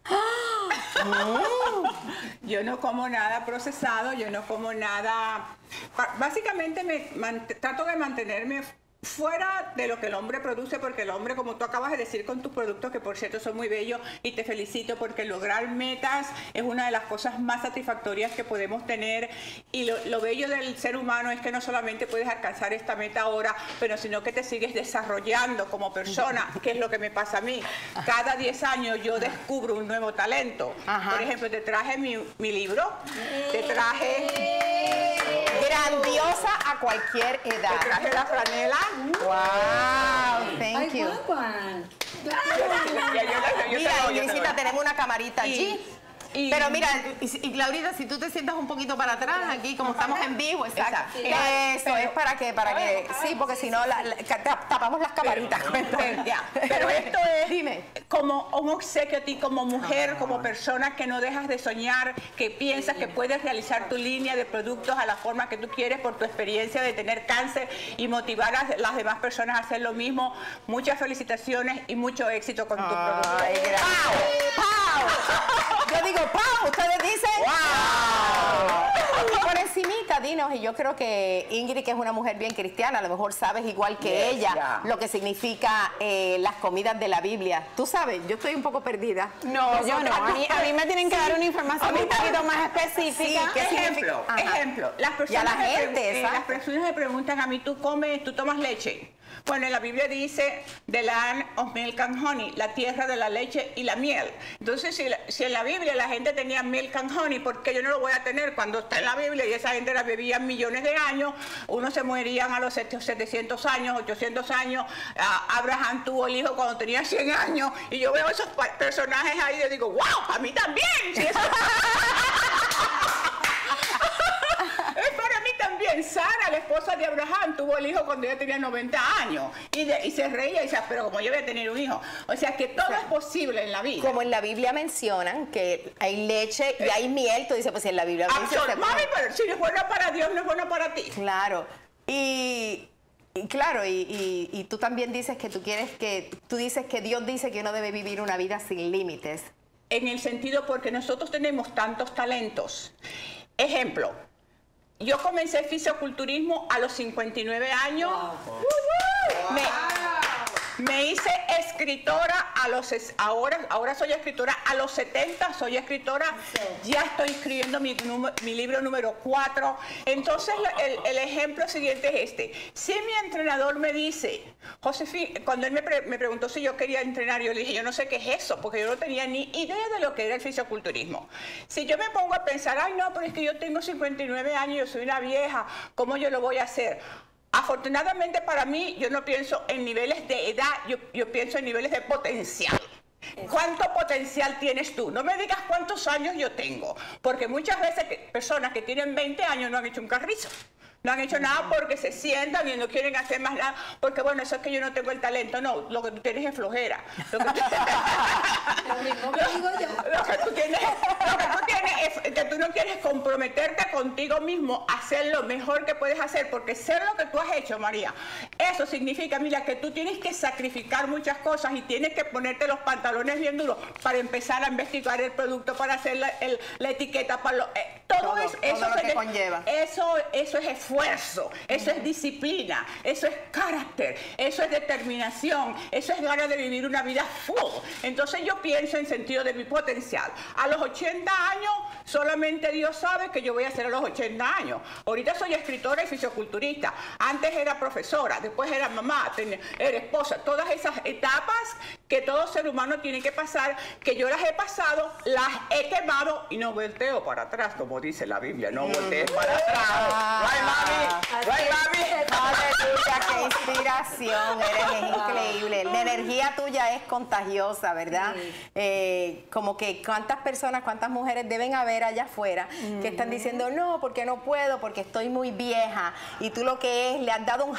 yo no como nada procesado, yo no como nada... Básicamente me man- trato de mantenerme fuera de lo que el hombre produce, porque el hombre, como tú acabas de decir con tus productos, que por cierto son muy bellos, y te felicito porque lograr metas es una de las cosas más satisfactorias que podemos tener. Y lo, lo bello del ser humano es que no solamente puedes alcanzar esta meta ahora, pero sino que te sigues desarrollando como persona, que es lo que me pasa a mí. Cada 10 años yo descubro un nuevo talento. Ajá. Por ejemplo, te traje mi, mi libro, te traje, Grandiosa a cualquier te edad. traje la franela. Wow, thank you. Mira, tenemos una camarita allí. Y- Pero mira, y, y Laurita, si tú te sientas un poquito para atrás aquí, como estamos en vivo, exacto. Exacto. Eso es para que, para que, sí, porque si no, la- tapamos las camaritas. Pero, ya, <laughs> pero esto es Dime. como un obsequio a ti como mujer, como persona que no dejas de soñar, que piensas que puedes realizar tu línea de productos a la forma que tú quieres por tu experiencia de tener cáncer y motivar a las demás personas a hacer lo mismo. Muchas felicitaciones y mucho éxito con tu producto. Ay, gracias. ¡Pau! Yo digo, Ustedes dicen, ¡Wow! Y por encimita, dinos, y yo creo que Ingrid, que es una mujer bien cristiana, a lo mejor sabes igual que Yes, ella yeah. lo que significa eh, las comidas de la Biblia. Tú sabes, yo estoy un poco perdida. No, yo no. A mí, a mí me tienen que dar una información un poquito más específica. Sí, ¿qué Ejemplo, ejemplo, las Y a personas, la gente, eh, las personas me preguntan a mí, ¿tú comes, tú tomas leche? Bueno, en la Biblia dice the land of milk and honey, la tierra de la leche y la miel. Entonces, si, en la Biblia la gente tenía milk and honey, ¿por qué yo no lo voy a tener cuando está en la Biblia y esa gente la bebía millones de años? Unos se morían a los 700 años, 800 años. Ah, Abraham tuvo el hijo cuando tenía 100 años y yo veo esos personajes ahí y digo, wow, a mí también. Eso- <laughs> Es para mí también. Sara, la esposa de Abraham, tuvo el hijo cuando ella tenía 90 años. Y, de- y se reía y decía, pero como yo voy a tener un hijo. O sea que todo es posible en la vida. Como en la Biblia mencionan que hay leche y hay miel, tú dices, pues si en la Biblia se- Mami, pero si no es bueno para Dios, no es bueno para ti. Claro. Y, y claro, y, y- y tú también dices que tú quieres que, tú dices que Dios dice que uno debe vivir una vida sin límites. En el sentido porque nosotros tenemos tantos talentos. Ejemplo, yo comencé fisiculturismo a los 59 años. Me, me hice escritora a los ahora ahora soy escritora a los 70 soy escritora ya estoy escribiendo mi, libro número 4 entonces el, ejemplo siguiente es este. Si mi entrenador me dice Josefina cuando él me, me preguntó si yo quería entrenar yo le dije yo no sé qué es eso porque yo no tenía ni idea de lo que era el fisioculturismo si yo me pongo a pensar ay no pero es que yo tengo 59 años yo soy una vieja cómo yo lo voy a hacer Afortunadamente para mí, yo no pienso en niveles de edad, yo, pienso en niveles de potencial. ¿Cuánto potencial tienes tú? No me digas cuántos años yo tengo, porque muchas veces personas que tienen 20 años no han hecho un carrizo. No han hecho nada porque se sientan y no quieren hacer más nada, porque bueno, eso es que yo no tengo el talento. No, lo que tú tienes es flojera. Lo que tú, <laughs> <laughs> Lo que tú tienes, lo que tú tienes es que tú no quieres comprometerte contigo mismo a hacer lo mejor que puedes hacer, porque ser lo que tú has hecho, María, eso significa, mira, que tú tienes que sacrificar muchas cosas y tienes que ponerte los pantalones bien duros para empezar a investigar el producto, para hacer la, el- la etiqueta, para lo, eh, todo, Todo, eso, todo eso lo se que de- conlleva. Eso, eso es esfuerzo, eso es disciplina, eso es carácter, eso es determinación, eso es ganas de vivir una vida full. Entonces yo pienso en sentido de mi potencial. A los 80 años, solamente Dios sabe que yo voy a hacer a los 80 años. Ahorita soy escritora y fisioculturista. Antes era profesora, después era mamá, era esposa. Todas esas etapas que todo ser humano tiene que pasar, que yo las he pasado, las he quemado y no volteo para atrás, como dice la Biblia, no voltees para atrás. Right, mami? Right, mami? Aleluya, qué inspiración, eres es <laughs> increíble. La energía tuya es contagiosa, ¿verdad? Eh, como que cuántas personas, cuántas mujeres deben haber allá afuera que están diciendo, no, porque no puedo, porque estoy muy vieja. Y tú lo que es, le has dado un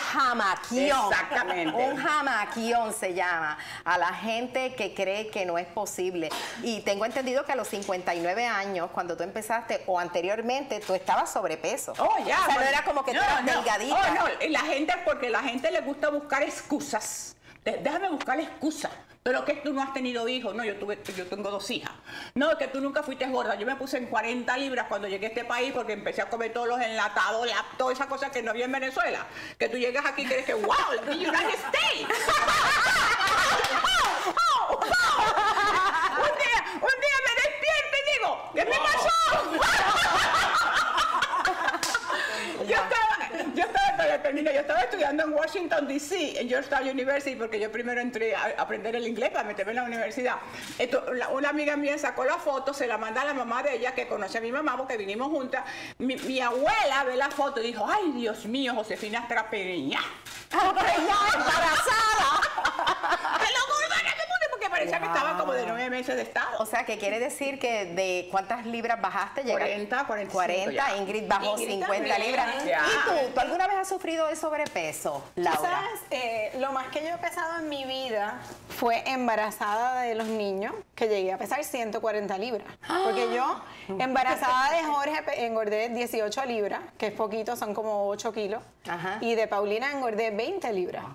jamaquión. Exactamente. Un jamaquión se llama a la gente que cree que no es posible. Y tengo entendido que a los 59 años, cuando tú empezaste o anteriormente, tú estabas sobrepeso. Oh, ya. O sea, no era como que tú eras no. delgadita. Oh, no, y la gente, porque la gente le gusta buscar excusas. De- Déjame buscar excusas. Pero que tú no has tenido hijos. No, yo, tuve, yo tengo dos hijas. No, que tú nunca fuiste gorda. Yo me puse en 40 libras cuando llegué a este país porque empecé a comer todos los enlatados, la, todas esas cosas que no había en Venezuela. Que tú llegas aquí y crees que, wow, the United States. <laughs> un, día, un día me despierto y digo, ¿qué me pasó? Yo estaba, yo yo estaba estudiando en Washington, D.C., en Georgetown University, porque yo primero entré a aprender el inglés para meterme en la universidad. Esto, la- una amiga mía sacó la foto, se la manda a la mamá de ella, que conoce a mi mamá porque vinimos juntas. Mi, mi abuela ve la foto y dijo, ay, Dios mío, Josefina está pequeña. embarazada. ¡Qué locura! Porque parecía que estaba como de nueve meses de estado. O sea, que quiere decir que de cuántas libras bajaste? Llega- 40, 45 40, ya. Ingrid bajó Ingrid 50 también. libras. Ya. ¿Y tú? ¿Tú alguna vez has sufrido de sobrepeso, Tú Laura? sabes, eh, lo más que yo he pesado en mi vida fue embarazada de los niños, que llegué a pesar 140 libras. Porque yo, embarazada de Jorge, engordé 18 libras, que es poquito, son como 8 kilos. Ajá. Y de Paulina engordé 20 libras.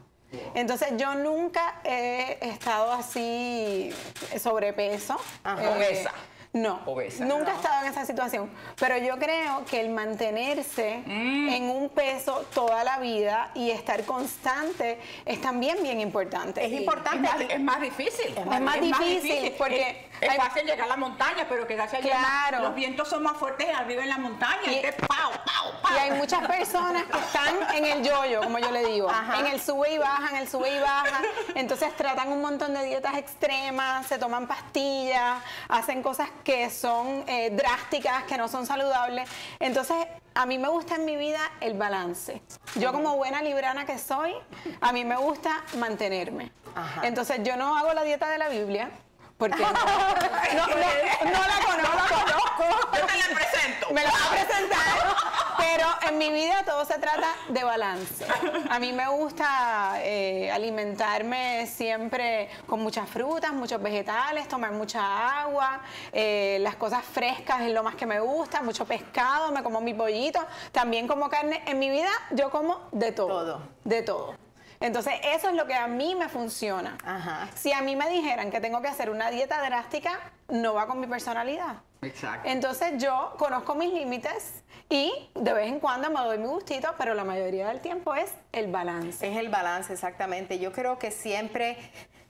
Entonces yo nunca he estado así eh, sobrepeso. Ajá. Obesa. No, Obesa. nunca he estado en esa situación. Pero yo creo que el mantenerse Mm. en un peso toda la vida y estar constante es también bien importante. Es importante. más, es más difícil. Es más difícil, porque Es, hay- fácil llegar a la montaña, pero quedarse allá Claro. los vientos son más fuertes arriba en la montaña. Y- Y, te pau, pau, pau. Y hay muchas personas que están en el yoyo, como yo le digo, Ajá. en el sube y baja, en el sube y baja. Entonces tratan un montón de dietas extremas, se toman pastillas, hacen cosas que son eh, drásticas, que no son saludables. Entonces a mí me gusta en mi vida el balance. Yo como buena librana que soy, a mí me gusta mantenerme. Ajá. Entonces yo no hago la dieta de la Biblia. Porque <laughs> no, no, no- no la conozco. Yo te la presento. Me lo va a presentar. Pero en mi vida todo se trata de balance. A mí me gusta eh, alimentarme siempre con muchas frutas, muchos vegetales, tomar mucha agua, eh, las cosas frescas es lo más que me gusta, mucho pescado, me como mi pollito, también como carne. En mi vida yo como de todo. Todo. De todo. Entonces, eso es lo que a mí me funciona. Ajá. Si a mí me dijeran que tengo que hacer una dieta drástica, no va con mi personalidad. Exacto. Entonces yo conozco mis límites y de vez en cuando me doy mi gustito, pero la mayoría del tiempo es el balance. Es el balance, exactamente. Yo creo que siempre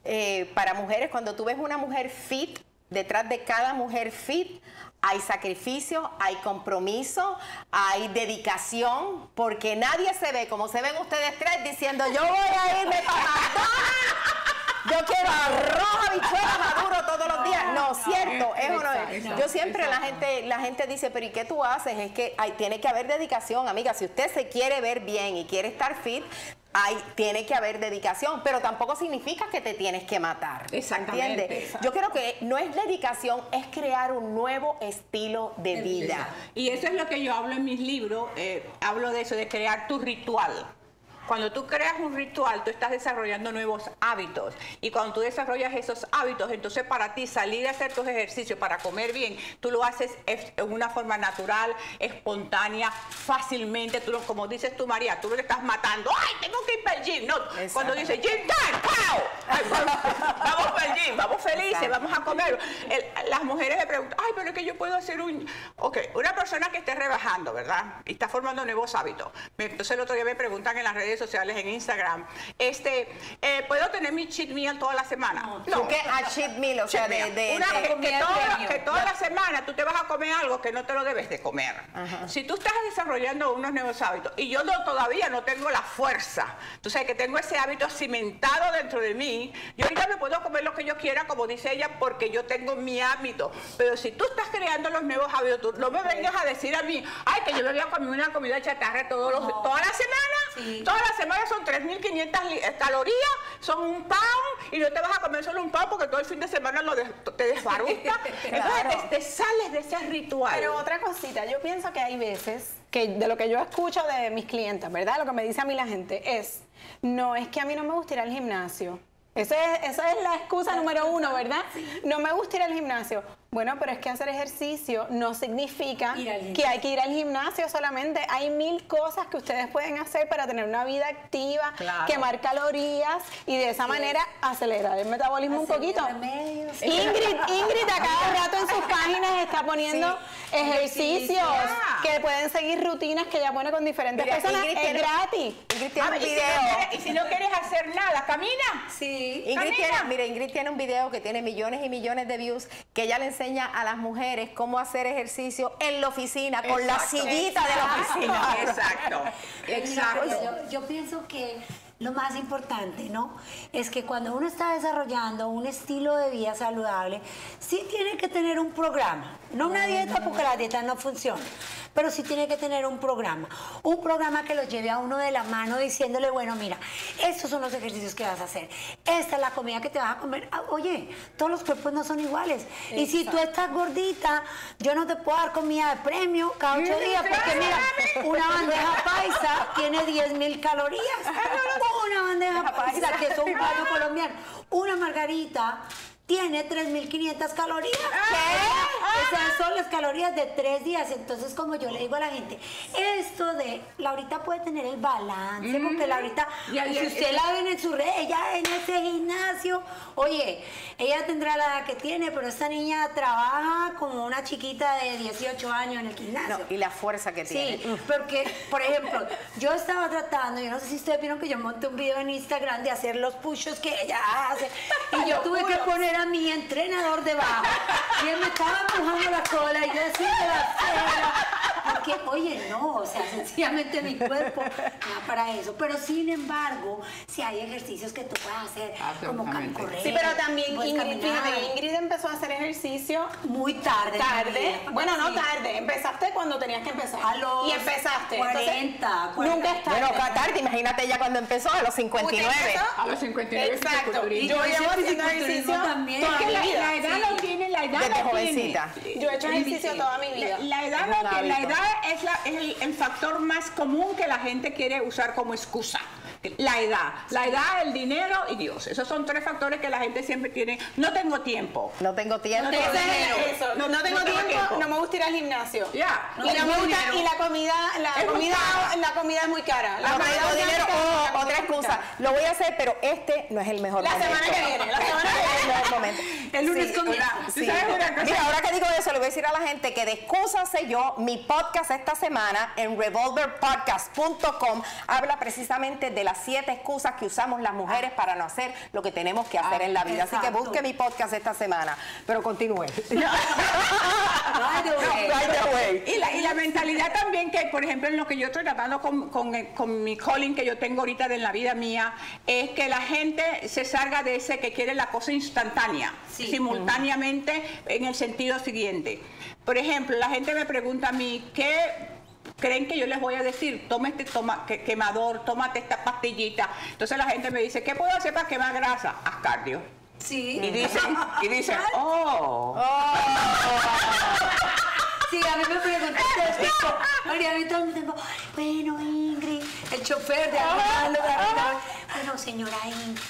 eh, para mujeres, cuando tú ves una mujer fit, detrás de cada mujer fit hay sacrificio, hay compromiso, hay dedicación, porque nadie se ve como se ven ustedes tres diciendo yo voy a irme para McDonald's, yo quiero arroz, habichuela, maduro todos los días. No, cierto, es o no es. Yo siempre la gente, la gente dice, pero ¿y qué tú haces? Es que hay, tiene que haber dedicación, amiga. Si usted se quiere ver bien y quiere estar fit, hay, tiene que haber dedicación, pero tampoco significa que te tienes que matar. Exactamente. ¿Entiendes? Yo creo que no es dedicación, es crear un nuevo estilo de vida. Y eso es lo que yo hablo en mis libros, eh, hablo de eso, de crear tu ritual. Cuando tú creas un ritual, tú estás desarrollando nuevos hábitos. Y cuando tú desarrollas esos hábitos, entonces para ti salir a hacer tus ejercicios, para comer bien, tú lo haces es- en una forma natural, espontánea, fácilmente. Tú, lo- como dices tú, María, tú no te estás matando. ¡Ay, tengo que ir para el gym! No, cuando dices gym time, ¡pow! Ay, vamos, vamos para el gym, vamos felices, Exacto. vamos a comer. El- las mujeres me preguntan, ay, pero es que yo puedo hacer un... Ok, una persona que esté rebajando, ¿verdad? Y está formando nuevos hábitos. Entonces el otro día me preguntan en las redes sociales, en Instagram, este, eh, ¿puedo tener mi cheat meal toda la semana? ¿Tú qué? A cheat meal, o sea, de... Cheat meal. de- Una- de- que, toda, que toda la semana tú te vas a comer algo que no te lo debes de comer. Si tú estás desarrollando unos nuevos hábitos y yo no, todavía no tengo la fuerza, tú sabes que tengo ese hábito cimentado dentro de mí, yo ahorita me puedo comer lo que yo quiera, como dice ella, porque yo tengo mi hábito. Pero si tú estás creando los nuevos hábitos, tú no me vengas a decir a mí, ay, que yo me voy a comer una comida chatarra todos los, toda la semana. Sí. Toda la semana son 3.500 li- eh, calorías, son un pound, y no te vas a comer solo un pound porque todo el fin de semana lo te desbarusta. <laughs> Entonces te, te sales de ese ritual. Pero otra cosita, yo pienso que hay veces que de lo que yo escucho de mis clientes, ¿verdad? Lo que me dice a mí la gente es, no es que a mí no me gusta ir al gimnasio. Esa es, esa es la excusa número uno, ¿verdad? No me gusta ir al gimnasio. Bueno, pero es que hacer ejercicio no significa que hay que ir al gimnasio solamente. Hay mil cosas que ustedes pueden hacer para tener una vida activa, Claro. quemar calorías y de esa manera acelerar el metabolismo un poquito. Ingrid, Ingrid a cada rato en sus páginas está poniendo ejercicios Ah. que pueden seguir rutinas que ella pone con diferentes Mira, personas. Ingrid es gratis. Ingrid Ah, tiene un y, si no video. y si no quieres hacer nada, camina. Sí. Ingrid Camina. tiene, mira, Ingrid tiene un video que tiene millones y millones de views que ella le enseña a las mujeres cómo hacer ejercicio en la oficina con la Exacto. sillita de la oficina. Exacto. Mira, Exacto. Yo, yo pienso que lo más importante, ¿no? Es que cuando uno está desarrollando un estilo de vida saludable, sí tiene que tener un programa. No una dieta porque la dieta no funciona, pero sí tiene que tener un programa. Un programa que lo lleve a uno de la mano diciéndole, bueno, mira, estos son los ejercicios que vas a hacer. Esta es la comida que te vas a comer. Ah, Oye, todos los cuerpos no son iguales. Y si tú estás gordita, yo no te puedo dar comida de premio cada ocho días porque mira, una bandeja paisa tiene 10 mil calorías. Una bandeja paisa, que es un gallo colombiano. Una margarita tiene 3.500 calorías. ¿Qué? Esas son las calorías de tres días. Entonces, como yo le digo a la gente, esto de Laurita puede tener el balance, porque Laurita, Ya, ya, si usted la ve en su red, ella en ese gimnasio, oye, ella tendrá la edad que tiene, pero esta niña trabaja como una chiquita de 18 años en el gimnasio. No, y la fuerza que tiene. Sí, porque, por ejemplo, yo estaba tratando, yo no sé si ustedes vieron que yo monté un video en Instagram de hacer los push-ups que ella hace, y yo <laughs> tuve que poner mi entrenador debajo, y él me estaba empujando la cola, y yo decía que la cera, porque, oye, no, o sea, <laughs> sencillamente mi cuerpo no para eso, pero sin embargo, si hay ejercicios que tú puedes hacer, como cam- Absolutamente. correr, Sí, pero también Ingrid, caminar. fíjate, Ingrid empezó a hacer ejercicio muy tarde. tarde. Bueno, no tarde. Empezaste cuando tenías que empezar. A los y empezaste. 40, 40. nunca es tarde. Bueno, tarde, imagínate ella cuando empezó a los 59. Usted empezó- A los 59 Exacto. fisiculturismo. Yo Y llevo haciendo ejercicio también. toda Es que mi la, vida. la edad lo tiene, la edad Desde tiene. Yo he hecho ejercicio toda mi vida. La, la edad, Es la edad es, la- es el, el factor más común que la gente quiere usar como excusa. La edad, la edad, el dinero y Dios. Esos son tres factores que la gente siempre tiene. No tengo tiempo. No tengo tiempo. No tengo dinero. eso. No, No- tengo no tengo tiempo, tiempo. no me gusta ir al gimnasio. Ya. y, no tengo me gusta, dinero. y la comida, la Es muy comida, cara. la comida es muy cara. La No comida tengo dinero. la Oh, otra excusa. Lo voy a hacer, pero este no es el mejor La momento. semana que viene, la semana que No es el mejor momento. El lunes Sí, comienza. una- ¿Tú sabes una cosa? Mira, ahora que digo eso, le voy a decir a la gente que de excusas sé yo, mi podcast esta semana en revolverpodcast.com habla precisamente de las siete excusas que usamos las mujeres para no hacer lo que tenemos que hacer en la vida. Así que busque mi podcast esta semana. Pero continúe. <laughs> <laughs> Y la, y la mentalidad también que, por ejemplo, en lo que yo estoy tratando con, con, eh, con mi calling que yo tengo ahorita de la vida mía, es que la gente se salga de ese que quiere la cosa instantánea, Sí. simultáneamente, en el sentido siguiente. Por ejemplo, la gente me pregunta a mí, ¿qué creen que yo les voy a decir, toma este toma, que- quemador, tómate esta pastillita. Entonces la gente me dice, ¿qué puedo hacer para quemar grasa? Haz cardio. Sí. Y dicen, y dicen, <laughs> oh. Sí, a mí me. María, a mí todo el <laughs> tiempo, bueno, Ingrid, el chofer de Armando, <laughs> Bueno, señora Ingrid,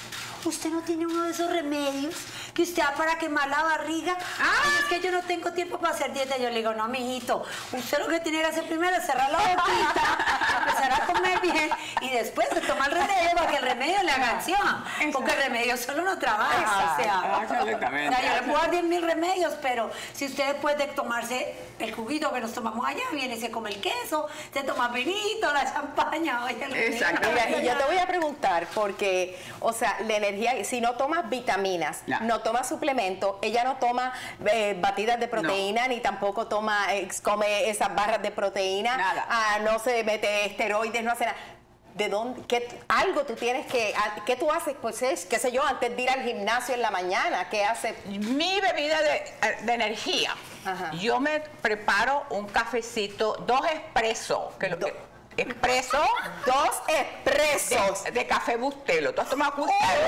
¿usted no tiene uno de esos remedios que usted da para quemar la barriga? Ay, es que yo no tengo tiempo para hacer dieta. Yo le digo, no, mijito, usted lo que tiene que hacer primero es cerrar la boquita, <laughs> empezar a comer bien y después se toma el remedio para que el remedio le haga acción. Porque el remedio solo no trabaja. O sea, Exactamente. o sea, yo le puedo dar 10 mil remedios, pero si usted después de tomarse el juguito que nos tomamos allá, viene y se come el queso, se toma vinito, la champaña, oye, el remedio. Exacto. Mira, y yo te voy a preguntar, porque, o sea, la energía, si no tomas vitaminas, No. no, tomas suplemento, ella no toma eh, batidas de proteína, ni tampoco toma, eh, come esas barras de proteína, Nada. ah, no se mete esteroides, no hace nada. ¿De dónde? ¿Qué, algo tú tienes que, ¿qué tú haces? Pues es, qué sé yo, antes de ir al gimnasio en la mañana, ¿qué haces? Mi bebida de, de energía. Ajá. Yo me preparo un cafecito, dos expresos. Que lo que, expreso <laughs> Dos expresos. de, de café bustelo. ¿Tú has tomado bustelo?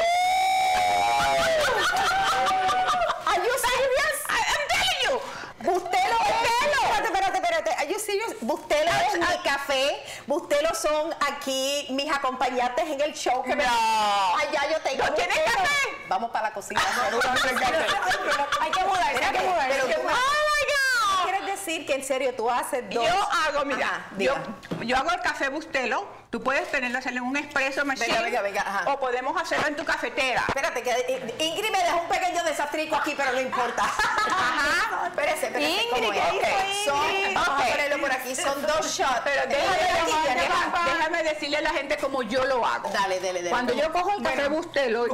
Are you serious? I'm telling you. Bustelo, Bustelo. Espérate, espérate, espérate. Are you serious? Bustelo es mi café. Bustelo son aquí mis acompañantes en el show. Que me... No. Allá yo tengo. ¿No tienes café? Vamos para la cocina. Hay que mudarse, hay que pero hay que tú- mudarse. Oh my God. ¿Quieres decir que en serio tú haces dos? Yo hago, mira, Ajá, yo, diga. yo hago el café bustelo. Tú puedes tenerlo hacerle un expreso machine. venga, venga, ajá. O podemos hacerlo en tu cafetera. Espérate, que eh, Ingrid me dejó un pequeño desastrico aquí, pero no importa. <laughs> Ajá. <laughs> Espérese, espérese. Ingrid, ¿cómo ¿qué son-? Vamos a Ok. ponerlo por aquí. Son <laughs> dos shots. Pero déjame, Déjame aquí, déjame- decirle a la gente cómo yo lo hago. Dale, dale, dale. Cuando yo cojo el café bustelo,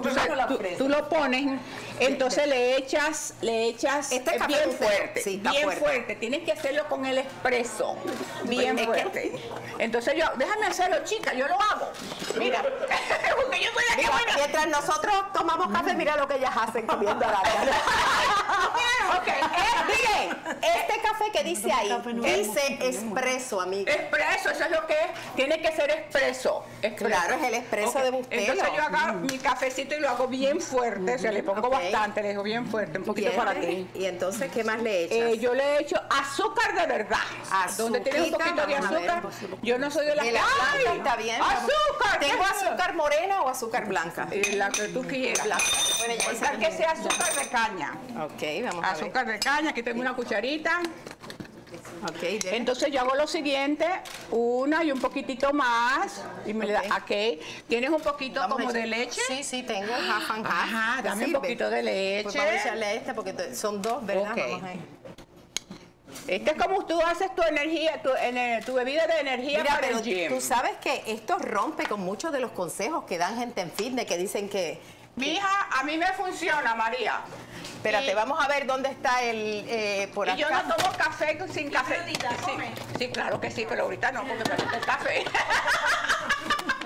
tú, lo pones, entonces le echas, le echas Este eh, café bien bustelo, fuerte, sí, bien fuerte. fuerte. Tienes que hacerlo con el expreso, bien Es que- fuerte. Entonces yo, déjame hacerlo, chica, yo lo hago. Mira, <laughs> porque yo soy la que Mira, voy a- mientras nosotros tomamos café, mira lo que ellas hacen comiendo arándano. <laughs> Ok, eh, Miren, este café que dice ahí, dice expreso, amiga. Expreso, eso es lo que es. Tiene que ser expreso. Claro, es el expreso de Bustelo. Entonces yo agarro mi cafecito y lo hago bien fuerte. O sea, le pongo bastante, le dejo bien fuerte, un poquito Bien. para ti. Y entonces, ¿qué más le echas? Eh, yo le echo azúcar de verdad. Azuquita, Donde tienes un poquito de ver. azúcar. Yo no soy de la ¡Ay! blanca está bien. ¡Azúcar! ¿Tengo ¿qué? azúcar morena o azúcar blanca? Eh, La que tú quieras. Blanca. Bueno, ya que sea azúcar de caña. Ok, vamos a ver. Azúcar de caña, aquí tengo una cucharita. Ok, de- Entonces yo hago lo siguiente, una y un poquitito más, y me le da, Ok. ok, tienes un poquito Vamos como de leche. Sí, sí, tengo half and half. Ajá, ¿Te dame un poquito de leche. Pues vamos a echarle a este porque son dos, ¿verdad? Este es como tú haces tu energía, tu, ener- tu bebida de energía Mira, para pero el gym. tú sabes que esto rompe con muchos de los consejos que dan gente en fitness que dicen que... Mija, a mí me funciona, María. Espérate, Y- vamos a ver dónde está el... eh, por Y yo acá. no tomo café sin café. Sí, sí, claro que sí, pero ahorita no, porque me gusta el café. <laughs>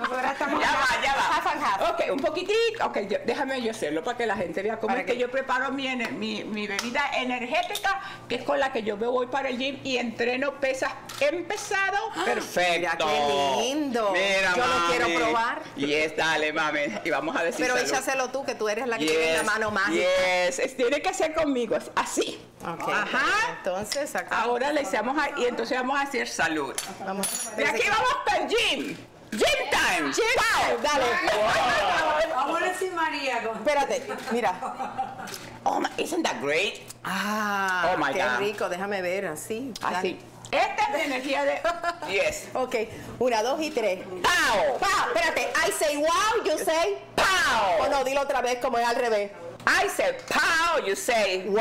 Nosotras estamos Ya va, ya va. Half and half. Ok, un poquitito. Ok, yo- déjame yo hacerlo para que la gente vea cómo es que que- yo preparo mi, mi, mi bebida energética, que es con la que yo me voy para el gym y entreno pesas empezado. Perfecto. Mira qué lindo. Mira, Yo lo quiero probar. Y es, dale, mami. Y vamos a decir Pero salud. échaselo tú, que tú eres la que tiene la mano mágica. Yes, es- tiene que ser conmigo, es así. Ok. Ajá. Entonces, acá. Ahora le echamos a- y entonces vamos a hacer salud. Vamos. De aquí vamos para el gym. Gym time. Gym time. Dale. Vamos a decir María. Espérate, mira. Oh, my, isn't that great? Ah, Oh, my qué God. rico. Déjame ver, así. Así. Esta es la energía de. <laughs> Yes. Ok, una, dos y tres. Pow. Pa, espérate. I say wow, you say Pow. O no, dilo otra vez como es al revés. I said pow. You say Wow.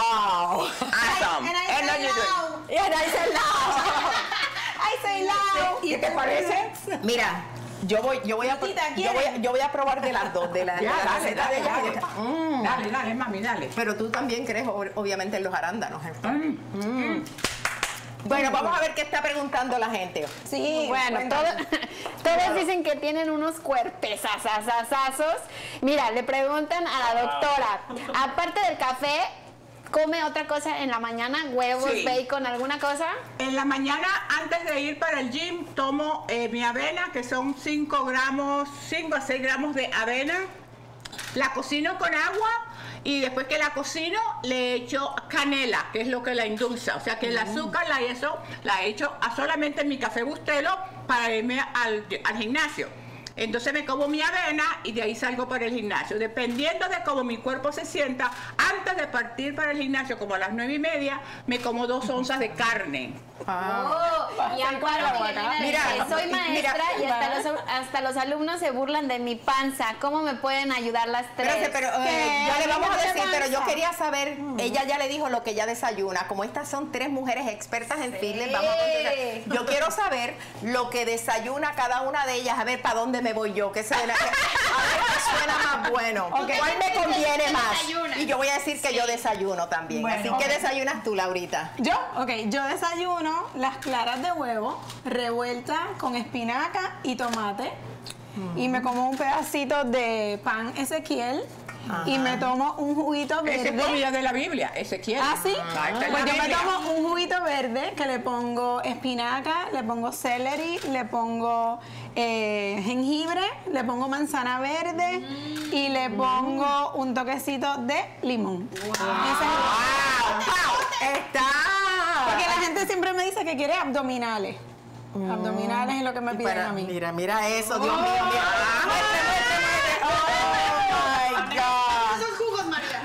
awesome. And I And then say you do it. loud. Y ahora I say loud. <laughs> I say loud. ¿Qué te parece? Mira, yo voy, yo voy a, yo voy, a- yo voy a probar de las dos, de la, de Ya, la dale, dale, de ella dale. de. Mm. Dale, dale, mami, dale. Pero tú también crees, ob- obviamente, en los arándanos. ¿eh? Mm. Bueno, vamos a ver qué está preguntando la gente. Sí, Bueno, todo- <laughs> todos dicen que tienen unos cuerpesasasasazos. Mira, le preguntan a la doctora, aparte del café, come otra cosa en la mañana? ¿Huevos, Sí. bacon, alguna cosa? En la mañana, antes de ir para el gym, tomo eh, mi avena, que son 5 gramos, 5 a 6 gramos de avena. La cocino con agua y después que la cocino le echo canela, que es lo que la endulza. O sea que el azúcar la eso la echo a solamente en mi café bustelo para irme al, al gimnasio. Entonces me como mi avena y de ahí salgo para el gimnasio. Dependiendo de cómo mi cuerpo se sienta, antes de partir para el gimnasio, como a las nueve y media, me como dos onzas de carne. Ah. Oh, y Amparo Villamena dice, Mira, soy mira, maestra y hasta los, hasta los alumnos se burlan de mi panza. ¿Cómo me pueden ayudar las tres? Pero eh, ¿Qué? ya le vamos a ¿Qué decir, pero yo quería saber, ella ya le dijo lo que ella desayuna. Como estas son tres mujeres expertas en fitness, vamos a contestar. Yo quiero saber lo que desayuna cada una de ellas, a ver para dónde me voy yo, qué suena, a ver qué suena más bueno, cuál me conviene más. desayunas? Y yo voy a decir que yo desayuno también. Bueno, Así ok. que desayunas tú, Laurita. Yo, ok, yo desayuno las claras de huevo revueltas con espinaca y tomate. Y me como un pedacito de pan Ezequiel. Y me tomo un juguito Esa es verde. comida de la Biblia, Ezequiel. ¿Ah, sí? Ah, Pues yo me tomo un juguito verde que le pongo espinaca, le pongo celery, le pongo eh, jengibre, le pongo manzana verde y le pongo un toquecito de limón. Ese es- Está. porque la gente siempre me dice que quiere abdominales. Abdominales es lo que me piden para- a mí. Mira, mira eso, Dios mío, mira. Muestre, muestre, muestre. Oh my God. Esos jugos, María.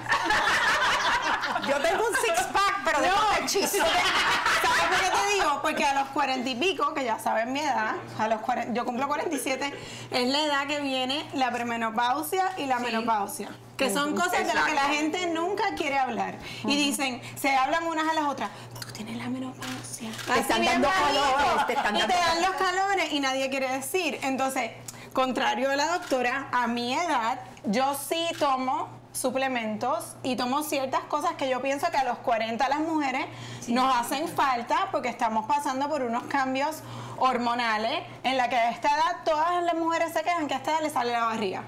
Yo tengo un six pack, pero de hechizo. ¿Sabes por qué te digo? Porque a los cuarenta y pico, que ya saben mi edad, a los 40 yo cumplo 47, es la edad que viene la premenopausia y la menopausia. Que son cosas de las que la gente nunca quiere hablar. Y dicen, se hablan unas a las otras. Tienes la menopausia. Así están dando calores, te están y dando te dan los calores y nadie quiere decir. Entonces, contrario a la doctora, a mi edad, yo sí tomo suplementos y tomo ciertas cosas que yo pienso que a los 40 las mujeres nos hacen falta porque estamos pasando por unos cambios hormonales en la que a esta edad todas las mujeres se quejan que a esta edad les sale la barriga.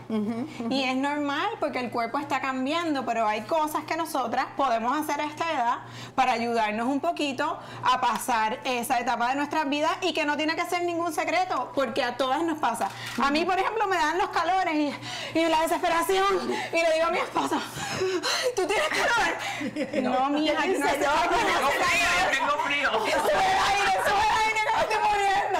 Y es normal porque el cuerpo está cambiando, pero hay cosas que nosotras podemos hacer a esta edad para ayudarnos un poquito a pasar esa etapa de nuestras vidas y que no tiene que ser ningún secreto, porque a todas nos pasa. A mí, por ejemplo, me dan los calores y, y la desesperación y le digo a mi esposa, "Ay, ¿tú tienes calor? No, yo no sé. Tengo frío, tengo frío. Sube el aire, sube el aire, que me estoy muriendo.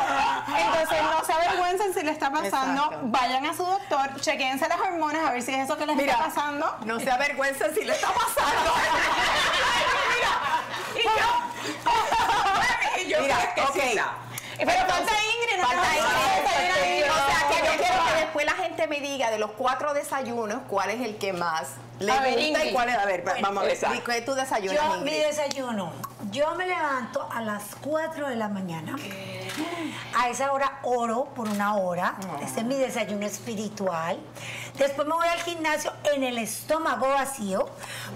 Entonces, no se avergüencen si le está pasando. Exacto. Vayan a su doctor, chequense las hormonas a ver si es eso que les Mira, está pasando. no se avergüenza si le está pasando. <laughs> Y yo, y yo Mira, fresquecita. Pero falta Ingrid, no Falta Ingrid. O sea, que yo quiero que después la gente me diga de los cuatro desayunos cuál es el que más le A ver, gusta y cuál es. A ver, vamos a ver. ¿Qué tú desayunas, Yo, mi Ingrid? desayuno, yo me levanto a las 4 de la mañana. A esa hora oro por una hora. Ese es mi desayuno espiritual. Después me voy al gimnasio en el estómago vacío,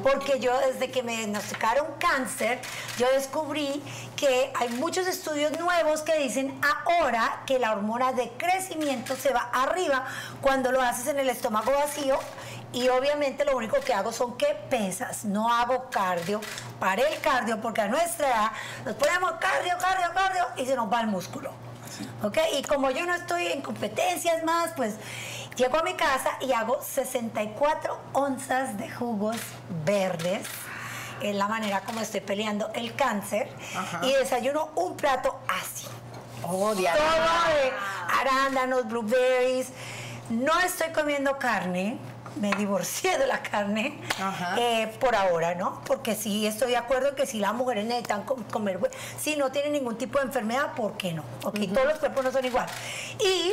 porque yo desde que me diagnosticaron cáncer, yo descubrí que hay muchos estudios nuevos que dicen ahora que la hormona de crecimiento se va arriba cuando lo haces en el estómago vacío y obviamente lo único que hago son que pesas, no hago cardio. Paré el cardio porque a nuestra edad nos ponemos cardio, cardio, cardio y se nos va el músculo. ¿Ok? Y como yo no estoy en competencias más, pues llego a mi casa y hago 64 onzas de jugos verdes. Es la manera como estoy peleando el cáncer. Y desayuno un plato así. Oh, Diana. Todo de arándanos, blueberries. No estoy comiendo carne. Me divorcié de la carne eh, por ahora, ¿no? Porque sí estoy de acuerdo que si las mujeres necesitan com- comer, si no tienen ningún tipo de enfermedad, ¿por qué no? Ok, todos los cuerpos no son igual. Y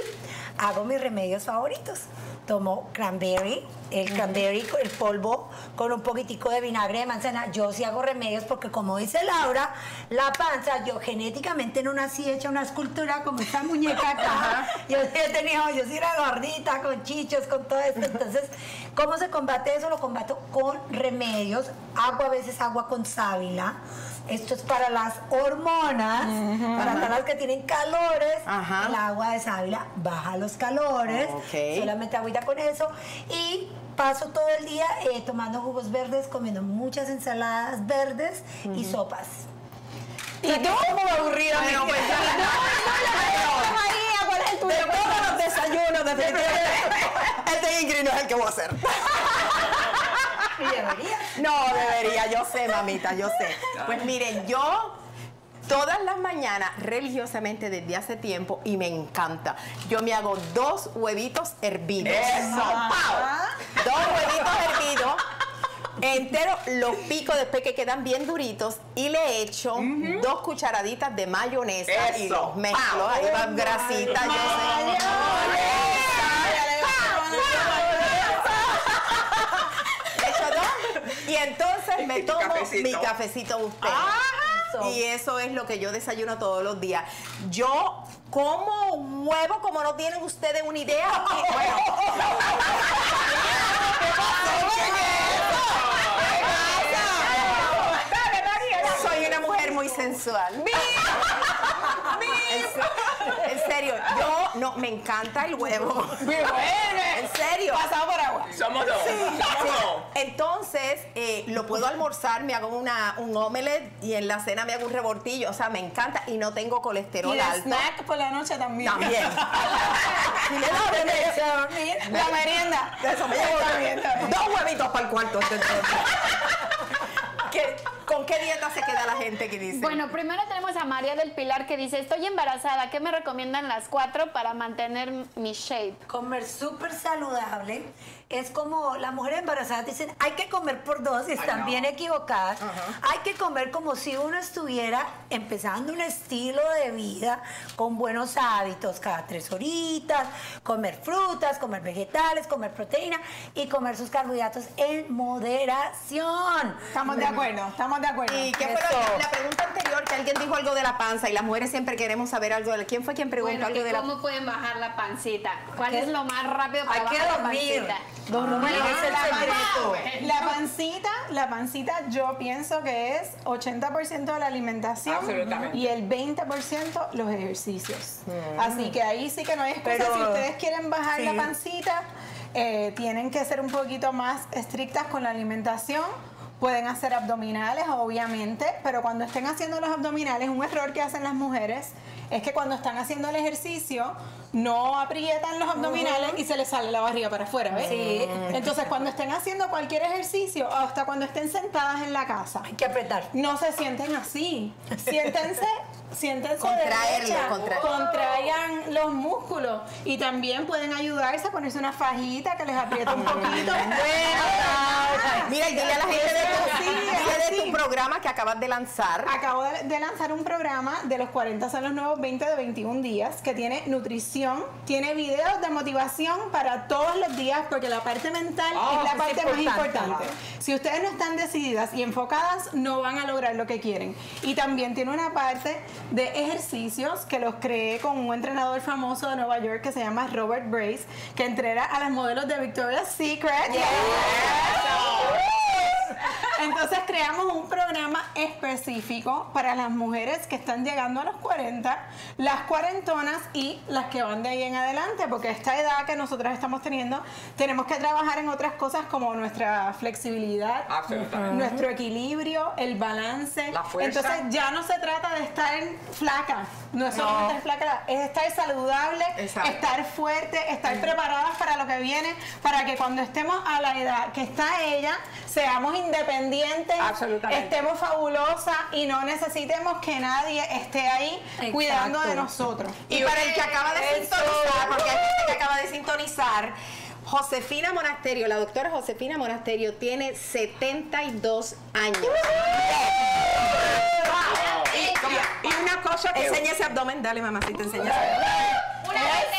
hago mis remedios favoritos. Tomo cranberry, el cranberry, el polvo con un poquitico de vinagre de manzana. Yo sí hago remedios porque como dice Laura, la panza, yo genéticamente no nací hecha una escultura como esta muñeca acá. <laughs> Yo sí he tenido, yo sí era gordita, con chichos, con todo esto. Entonces, ¿cómo se combate eso? Lo combato con remedios. Hago a veces agua con sábila. Esto es para las hormonas, para todas las que tienen calores. Ajá. El agua de sábila baja los calores. Ok. Solamente agüita con eso. Y paso todo el día eh, tomando jugos verdes, comiendo muchas ensaladas verdes y sopas. ¿Y tú? Como aburrida. Bueno, pues ya la- María, ¿cuál es el tuyo? De todos los desayunos, definitivamente. <laughs> Este Ingrid no es el que voy a hacer. <laughs> Y debería. No, debería, yo sé, mamita, yo sé. Pues miren, yo todas las mañanas, religiosamente desde hace tiempo, y me encanta, yo me hago dos huevitos hervidos. Eso, Dos huevitos hervidos. Entero, los pico después que quedan bien duritos y le echo dos cucharaditas de mayonesa y Eso, los mezclo. Ahí va grasita, yo sé. Le echo dos y entonces <laughs> me tomo cafecito. mi cafecito usted. Y eso es lo que yo desayuno todos los días. Yo como huevo como no tienen ustedes una idea. <laughs> Bueno, <laughs> soy una mujer muy sensual. En se- En serio, yo no me encanta el huevo. <laughs> En serio. Pasado por agua. Somos dos. Somos dos. Entonces, eh, lo puedo almorzar, me hago una, un omelette y en la cena me hago un rebortillo. O sea, me encanta y no tengo colesterol Y alto. snack por la noche también. También. <laughs> Media- La merienda. Eso me llevo También, también. Dos huevitos para el cuarto. entonces. <laughs> ¿Qué- ¿Con qué dieta se queda la gente que dice? Bueno, primero tenemos a María del Pilar que dice, estoy embarazada, ¿qué me recomiendan las cuatro para mantener mi shape? Comer súper saludable es como las mujeres embarazadas dicen, hay que comer por dos, y están bien equivocadas. Hay que comer como si uno estuviera empezando un estilo de vida con buenos hábitos, cada tres horitas, comer frutas, comer vegetales, comer proteína y comer sus carbohidratos en moderación. Estamos de acuerdo, estamos de acuerdo. ¿Y qué fue lo- la pregunta anterior? Que alguien dijo algo de la panza y las mujeres siempre queremos saber algo de la... ¿Quién fue quien preguntó Bueno, algo que de la ¿cómo pueden bajar la pancita? ¿Cuál ¿Qué? es lo más rápido para Hay que bajar la dormir. Es el la, secreto. la pancita, la pancita yo pienso que es 80% de la alimentación y el 20% los ejercicios. Así que ahí sí que no hay excusa. Pero- si ustedes quieren bajar la pancita, eh, tienen que ser un poquito más estrictas con la alimentación. Pueden hacer abdominales, obviamente, pero cuando estén haciendo los abdominales, un error que hacen las mujeres es que cuando están haciendo el ejercicio no aprietan los abdominales y se les sale la barriga para afuera, ¿ves? Sí. Entonces, cuando estén haciendo cualquier ejercicio, hasta cuando estén sentadas en la casa, Hay que apretar. no se sienten así. Siéntense, <laughs> siéntense Contraerlo, derecha, contra- contraigan los músculos y también pueden ayudarse a ponerse una fajita que les aprieta un poquito. <laughs> <laughs> Mira, y dile a la gente de tu, Sí, de tu programa que acabas de lanzar. Acabo de, de lanzar un programa de los 40 son los nuevos 20 de 21 días que tiene nutrición, tiene videos de motivación para todos los días porque la parte mental Oh, es la parte más importante. Si ustedes no están decididas y enfocadas, no van a lograr lo que quieren. Y también tiene una parte de ejercicios que los creé con un entrenador famoso de Nueva York que se llama Robert Brace, que entrena a las modelos de Victoria's Secret. Entonces creamos un programa específico para las mujeres que están llegando a los 40, las cuarentonas y las que van de ahí en adelante, porque esta edad que nosotras estamos teniendo, tenemos que trabajar en otras cosas como nuestra flexibilidad, Absolutamente. nuestro equilibrio, el balance. La fuerza. Entonces ya no se trata de estar flaca, no es solamente estar flaca, es estar saludable, Exacto. estar fuerte, estar preparadas para lo que viene, para que cuando estemos a la edad que está ella, seamos independientes, Absolutamente. estemos fabulosas y no necesitemos que nadie esté ahí Exacto. cuidando de nosotros. Y para el que acaba de sintonizar, porque hay gente que acaba de sintonizar, Josefina Monasterio, la doctora Josefina Monasterio tiene 72 años. Y, y una cosa que... Enseña ese abdomen, dale mamacita, enseña ese abdomen. Una Una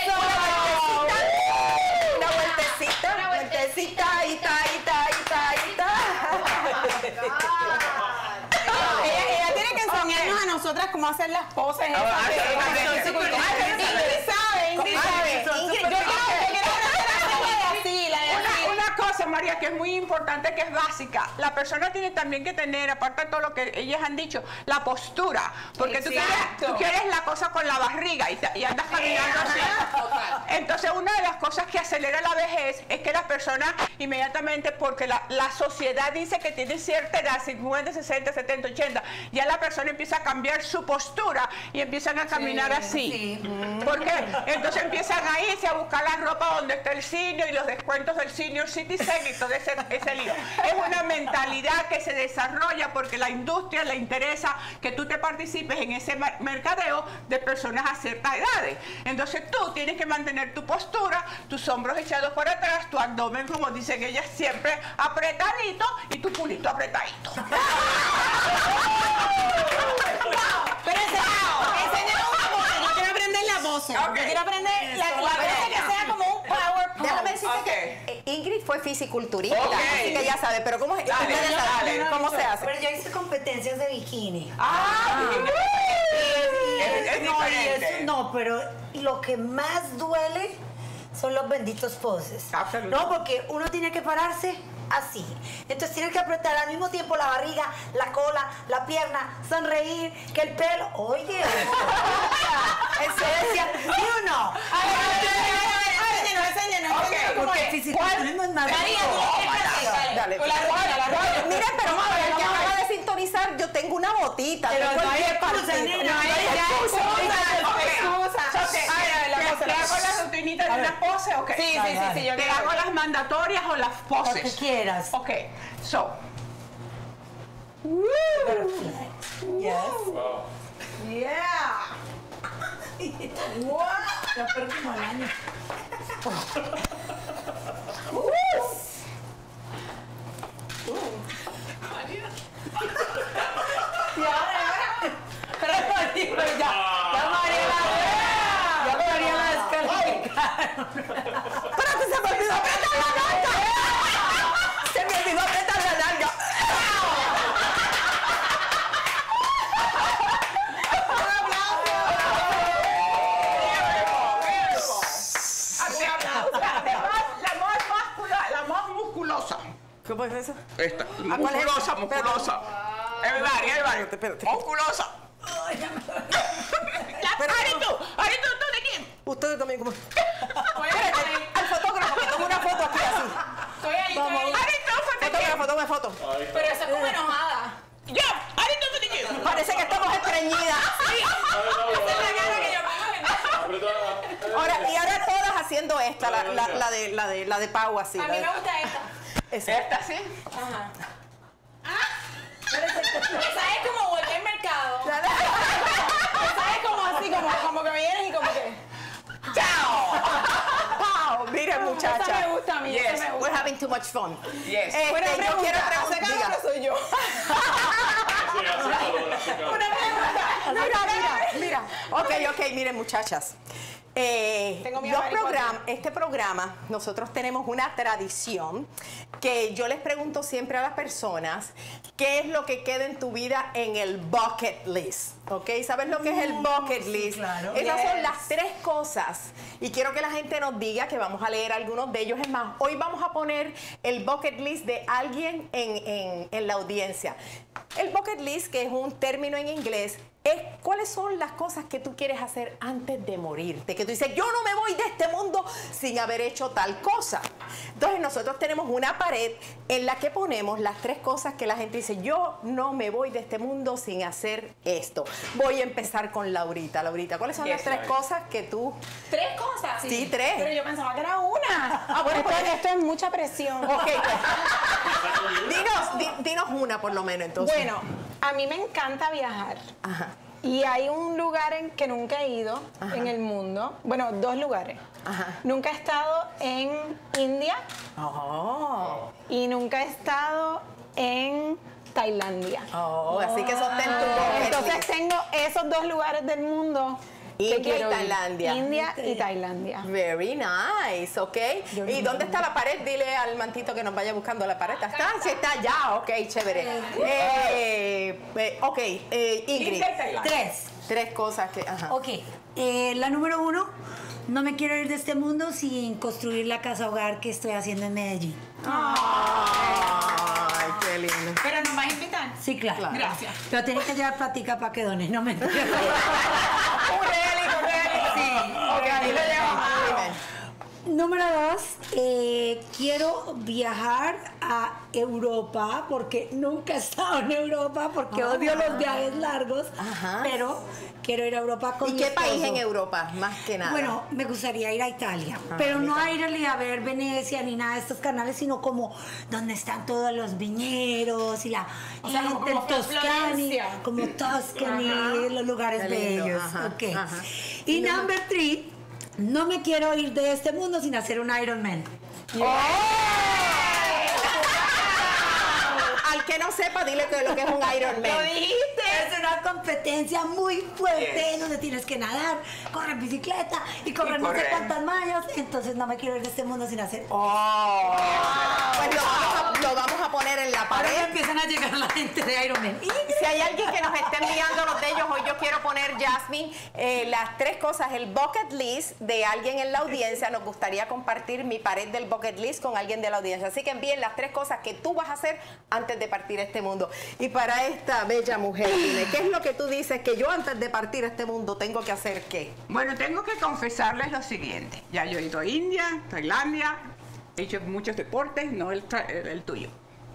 nosotras cómo hacer las que- María, que es muy importante, que es básica. La persona tiene también que tener, aparte de todo lo que ellas han dicho, la postura. Porque tú quieres, tú quieres la cosa con la barriga y, te- y andas caminando así. Entonces, una de las cosas que acelera la vejez es que la persona inmediatamente, porque la, la sociedad dice que tiene cierta edad, 50, 60, 70, 80, ya la persona empieza a cambiar su postura y empiezan a caminar así. ¿Por qué? Entonces empiezan a irse a buscar la ropa donde está el senior y los descuentos del senior citizen y todo ese, ese lío. Es una mentalidad que se desarrolla porque la industria le interesa que tú te participes en ese mer- mercadeo de personas a ciertas edades. Entonces tú tienes que mantener tu postura, tus hombros echados por atrás, tu abdomen, como dicen ellas, siempre apretadito y tu culito apretadito. <laughs> Pero una pose. Yo quiero aprender la pose. Ok. Yo quiero aprender la, la venga. que sea como un power pose. Déjame decirte Ok. que eh, Ingrid fue fisiculturista, Ok. así que ya sabe, pero ¿cómo, Dale, ustedes saben dale. ¿cómo se hace? Pero yo hice competencias de bikini. Ah, es no, no, pero lo que más duele son los benditos poses. Absolutamente. No, porque uno tiene que pararse así. Entonces tiene que apretar al mismo tiempo la barriga, la cola, la pierna, sonreír, que el pelo. Oye, <laughs> en serio, ¿sí o no? Enséñanos, enséñanos. Ok, enséñanos cómo Porque es. fisiculturismo es más María, rico. tú tienes que hacer. Dale. Con la rodilla, la rodilla. Mira, pero que acaba de sintonizar, yo tengo una botita. Pero no hay excusa, nena, No, ella ya excusa, excusa. Ok, Ay, a ver, la ¿te- pose, ¿Te la hago pose. la rutinita de una pose o qué? Sí, sí, sí, sí, yo ¿Te hago las mandatorias o las poses? Lo que quieras. Ok, so. Yeah. Perdimos el año. Y ahora, ahora. Pero, pero ya, ya María la Ya María la descalificaron. ¡Espérate, se me olvidó apretar la Esta. cuál es Musculosa, esta? musculosa. Everybody, everybody. Espérate, espérate. Musculosa. Pero- Ari tú, Ari tú, tú de quién? Ustedes también como... Al fotógrafo, que tome una foto aquí así. estoy ahí, estoy ahí. Ari tú, ¿de quién? Fotógrafo, tome foto. Pero eso es como enojada. Ya, Ari tú, de quién? Parece que estamos estreñidas. <laughs> Esa es la cara que yo pongo en <laughs> Ahora, y ahora todas haciendo esta, la, la, la de, la, de, la de Pau así. A mí me gusta esta. esa. Esta sí. Ajá. Esa es como volver al mercado. Esa es como así, como, como que me vienes y como que. Chao. Pau, mira Esa muchacha. me gusta a mí, Yes, esa me We're gusta. having too much fun. Yes. Este, Buena yo pregunta. quiero ¿Hace preguntar. calor o soy yo? Una pregunta. Mira, mira, mira. Ok, ok, miren muchachas. Eh, Tengo los program- este programa, nosotros tenemos una tradición que yo les pregunto siempre a las personas qué es lo que queda en tu vida en el bucket list. ¿Ok? ¿Sabes lo que es el bucket list? claro. Esas son las tres cosas. Y quiero que la gente nos diga que vamos a leer algunos de ellos. Es más, hoy vamos a poner el bucket list de alguien en, en- en la audiencia. El bucket list, que es un término en inglés, es cuáles son las cosas que tú quieres hacer antes de morirte. Que tú dices, yo no me voy de este mundo sin haber hecho tal cosa. Entonces nosotros tenemos una pared en la que ponemos las tres cosas que la gente dice, yo no me voy de este mundo sin hacer esto. Voy a empezar con Laurita. Laurita, ¿cuáles son las tres Laurita. cosas que tú... ¿Tres cosas? Sí, tres. Pero yo pensaba que era una. Ah, bueno, esto, pues- esto es mucha presión. Ok, pues. dinos, di- dinos una por lo menos entonces. Bueno, a mí me encanta viajar. Ajá. Y hay un lugar en que nunca he ido en el mundo. Bueno, dos lugares. Ajá. Nunca he estado en India Oh, y nunca he estado en Tailandia. oh, así que sostén tu bucket Entonces tengo esos dos lugares del mundo. India y. Tailandia. India y Tailandia. Very nice, ¿ok? ¿Y dónde está la pared? Dile al mantito que nos vaya buscando la pared. ¿Está? Sí, está ya, ok, chévere. Eh, eh, ok, eh, Ingrid. Tres. Tres cosas que. Ajá. Ok, eh, la número uno, no me quiero ir de este mundo sin construir la casa hogar que estoy haciendo en Medellín. Ay, qué lindo. Pero nos vas a invitar. Sí, claro. Claro. Gracias. Pero tienes que llevar platica para que dones, no me <laughs> Un reality, un reality. Sí. Ok, ahí lo llevamos. Número dos, eh, quiero viajar a Europa porque nunca he estado en Europa porque odio los viajes largos, Ajá. pero quiero ir a Europa con ¿Y mi qué país en Europa? Más que nada. Bueno, me gustaría ir a Italia, Ah, pero no a ir a ver Venecia ni nada de estos canales, sino como donde están todos los viñeros y la O sea, como- gente como Toscani, como los lugares bellos. ajá, ok. ajá. Y Y número- number three, no me quiero ir de este mundo sin hacer un Iron Man. Al que no sepa, dile que lo que es un <laughs> Iron Man. dijiste. Es una competencia muy fuerte donde tienes que nadar, correr bicicleta y correr Y no sé cuántas mallas. Entonces no me quiero ir de este mundo sin hacer. Oh. Pues lo vamos, a, lo vamos a poner en la Ahora pared. empiezan a llegar la gente de Iron Man. Si hay alguien que nos esté enviando los de ellos, hoy yo quiero poner, Jasmine, eh, las tres cosas, el bucket list de alguien en la audiencia. Nos gustaría compartir mi pared del bucket list con alguien de la audiencia. Así que envíen las tres cosas que tú vas a hacer antes de partir este mundo. Y para esta bella mujer, dime, ¿qué es lo que tú dices que yo antes de partir este mundo tengo que hacer qué? Bueno, tengo que confesarles lo siguiente. Ya yo he ido a India, Tailandia, he hecho muchos deportes, no el- el tuyo.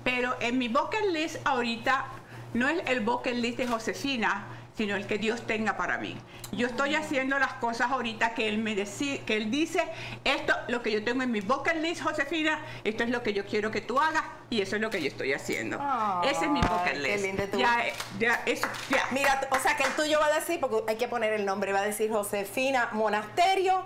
Pero en mi bucket list ahorita no es el bucket list de Josefina, sino el que Dios tenga para mí. Yo estoy haciendo las cosas ahorita que él me deci- que él dice, esto lo que yo tengo en mi bucket list, Josefina, esto es lo que yo quiero que tú hagas y eso es lo que yo estoy haciendo. Ese es mi bucket Ay, qué list. lindo Ya, eh, ya, eso, ya. Mira, o sea que el tuyo va a decir, porque hay que poner el nombre, va a decir Josefina Monasterio.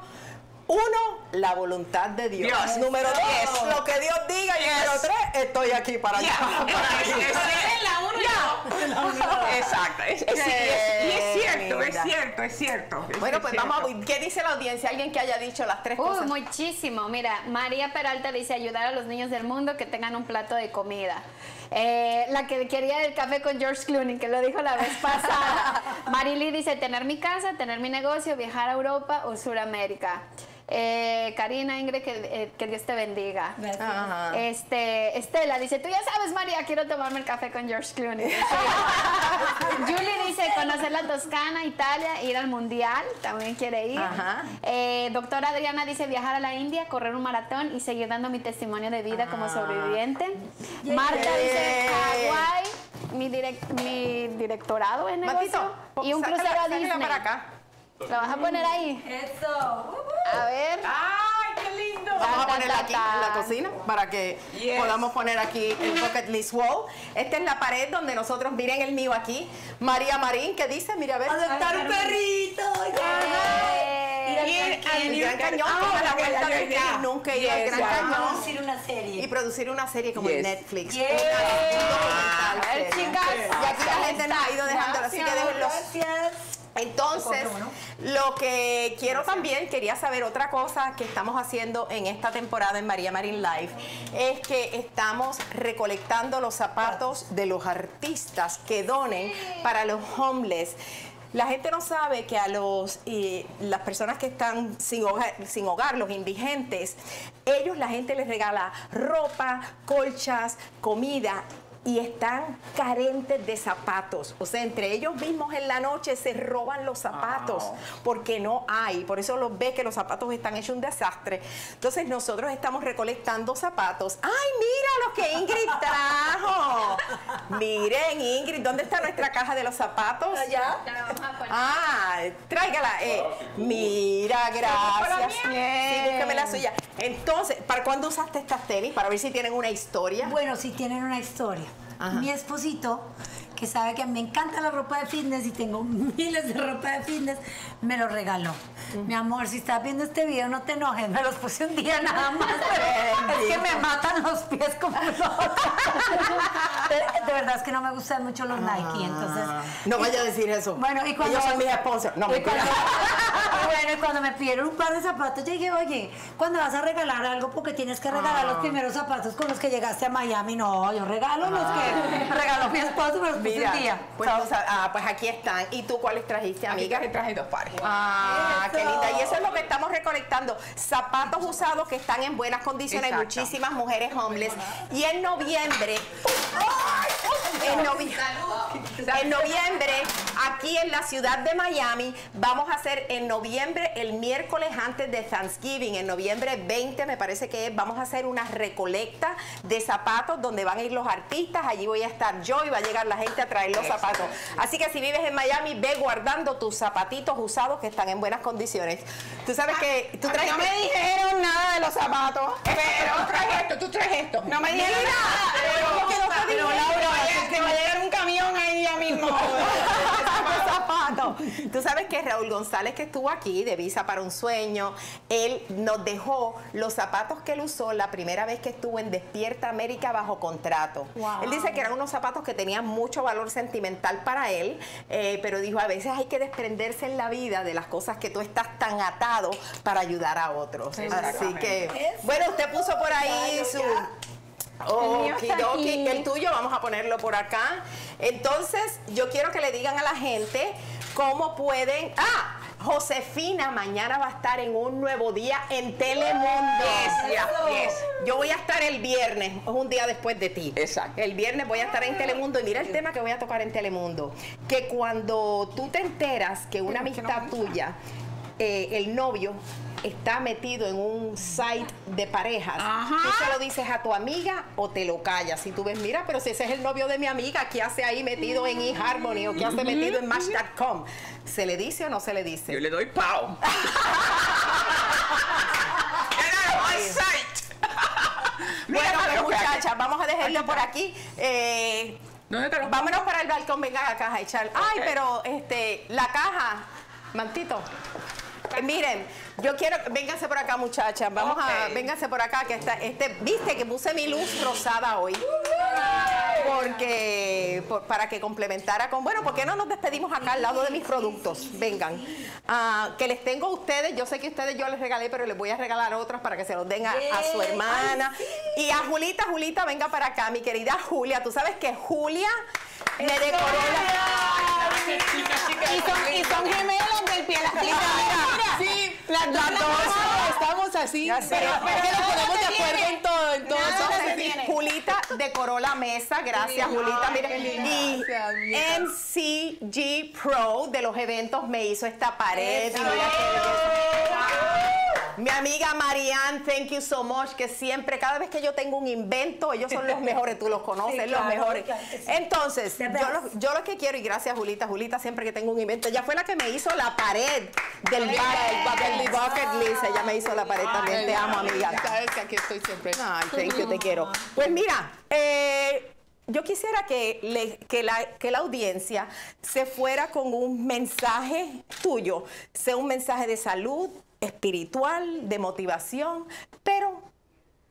Uno, la voluntad de Dios. Dios. Número dos, lo que Dios diga. Y número tres, estoy aquí para <laughs> <laughs> es- es- la uno. Exacto, es, y es- y es cierto, es cierto, es cierto. Bueno, es pues cierto. vamos a ver, ¿qué dice la audiencia? Alguien que haya dicho las tres Uy, cosas. muchísimo. Mira, María Peralta dice ayudar a los niños del mundo que tengan un plato de comida. Eh, la que quería el café con George Clooney, que lo dijo la vez pasada. <laughs> Marily dice tener mi casa, tener mi negocio, viajar a Europa o Sudamérica. Eh, Karina, Ingrid, que, eh, que Dios te bendiga. Ajá. Este, Estela dice, tú ya sabes, María, quiero tomarme el café con George Clooney. <laughs> Julie dice, conocer la Toscana, Italia, ir al Mundial, también quiere ir. Ajá. Eh, doctora Adriana dice, viajar a la India, correr un maratón y seguir dando mi testimonio de vida como sobreviviente. Marta dice. Hawái, mi, direc- mi directorado en negocio Matito, y un crucero a Disney. para acá. ¿Lo vas a poner ahí? Eso. A ver. ¡Ay, qué lindo! Vamos a ponerla aquí en la cocina para que Yes. podamos poner aquí el bucket list wall. Esta es la pared donde nosotros, miren el mío aquí, María Marín, que dice, mira, a ver. Adoptar un perrito. Ir al Ir Gran El Gran Cañón, a la vuelta ya, de ya. aquí, nunca ido al Gran. Cañón. A producir una serie. y producir una serie como en Yes. Netflix. Y aquí la gente nos ha ido dejando, así que déjenlos. Gracias. Entonces, lo que quiero también, quería saber otra cosa que estamos haciendo en esta temporada en María Marín Live, es que estamos recolectando los zapatos de los artistas que donen para los homeless. La gente no sabe que a los eh, las personas que están sin hogar, sin hogar, los indigentes, ellos la gente les regala ropa, colchas, comida y están carentes de zapatos. O sea, entre ellos mismos en la noche se roban los zapatos porque no hay. Por eso los ve que los zapatos están hechos un desastre. Entonces nosotros estamos recolectando zapatos. ¡Ay, mira lo que Ingrid trajo! <laughs> Miren, Ingrid, ¿dónde está nuestra caja de los zapatos? Allá. te la vamos a poner. Ah, tráigala. eh. Mira, gracias. Sí, búsqueme la suya. Entonces, ¿para cuándo usaste estas tenis? Para ver si tienen una historia. Bueno, sí tienen una historia. Mi esposito, que sabe que me encanta la ropa de fitness y tengo <laughs> miles de ropa de fitness, me lo regaló. Mi amor, si estás viendo este video, no te enojes, me los puse un día nada <laughs> más, pero es que me matan los pies como de, <laughs> de verdad es que no me gustan mucho los Nike, entonces... No vaya a decir eso. Bueno, y cuando- Ellos son mis sponsors. No, mentira. cuando- bueno, y cuando me pidieron un par de zapatos, yo dije, oye, cuando vas a regalar algo, porque tienes que regalar Ah. los primeros zapatos con los que llegaste a Miami. No, yo regalo los que regaló mi esposo, pero Mira, pues, tú sabes- ah, pues aquí están. ¿Y tú cuáles trajiste, amiga? Amiga, traje dos pares. Ah, qué Eso. linda. Y eso es lo que estamos recolectando. Zapatos usados que están en buenas condiciones. Exacto. Muchísimas mujeres homeless. Y en noviembre. En, novi- en noviembre, aquí en la ciudad de Miami, vamos a hacer en noviembre, el miércoles antes de Thanksgiving, en noviembre 20, me parece que es, vamos a hacer una recolecta de zapatos donde van a ir los artistas. Allí voy a estar yo y va a llegar la gente a traer los zapatos. Así que si vives en Miami, ve guardando tus zapatitos usados que están en buenas condiciones. Tú sabes que tú traes. No me dijeron nada de los zapatos. Pero traes esto, tú traes esto. No me dijeron nada. pero ¿cómo que no te Pero? Laura, te va a llegar un camión ahí ya mismo. <laughs> zapatos. Tú sabes que Raúl González, que estuvo aquí de Visa para un Sueño, él nos dejó los zapatos que él usó la primera vez que estuvo en Despierta América bajo contrato. Él dice que eran unos zapatos que tenían mucho valor sentimental para él, eh, pero dijo, a veces hay que desprenderse en la vida de las cosas que tú estás tan atado para ayudar a otros. Así que, bueno, usted puso por ahí su... El está Okidoki, aquí. el tuyo, vamos a ponerlo por acá. Entonces, yo quiero que le digan a la gente cómo pueden. ¡Ah! Josefina mañana va a estar en un nuevo día en Telemundo. Yes, yeah, yes. Yo voy a estar el viernes, es un día después de ti. Exacto. El viernes voy a estar en Telemundo y mira el tema que voy a tocar en Telemundo. Que cuando tú te enteras que una amistad tuya, eh, el novio, está metido en un site de parejas, tú se lo dices a tu amiga o te lo callas. Si tú ves, mira, pero si ese es el novio de mi amiga, ¿qué hace ahí metido en eHarmony o qué hace metido en Match.com? ¿Se le dice o no se le dice? Yo le doy pao. <laughs> Era on site. <laughs> Bueno, pues pero muchachas, vamos a dejarlo por aquí. Eh, ¿Dónde te lo vámonos para el balcón, venga a la caja echar. Ay, pero este, la caja, mantito. Eh, miren, yo quiero, vénganse por acá, muchachas. Vamos a, vénganse por acá, que está, este, viste que puse mi luz rosada hoy. Porque, por- para que complementara con, bueno, ¿por qué no nos despedimos acá al lado de mis productos? Vengan. Ah, que les tengo a ustedes, yo sé que ustedes yo les regalé, pero les voy a regalar otras para que se los den a, a su hermana. Y a Julita, Julita, venga para acá, mi querida Julia. Tú sabes que Julia me decoró la... Y son, y son gemelas del pie las Sí, Las dos estamos así. Pero, Pero pero nos ponemos de acuerdo en todo, en todo. Julita decoró la mesa, gracias Julita. Mira, y. MCG Pro de los eventos me hizo esta pared. Mi amiga Marianne, thank you so much, que siempre, cada vez que yo tengo un invento, ellos son los mejores, tú los conoces, Sí, los mejores. Entonces, yo lo, yo lo que quiero, y gracias Julita, Julita, siempre que tengo un invento, ella fue la que me hizo la pared del, del bucket, bucket list, ella me hizo la pared también, te amo amiga. Sabes que aquí estoy siempre. Ay, thank you, te quiero. Pues mira, eh, yo quisiera que, le- que, la, que la audiencia se fuera con un mensaje tuyo, sea un mensaje de salud, espiritual, de motivación, pero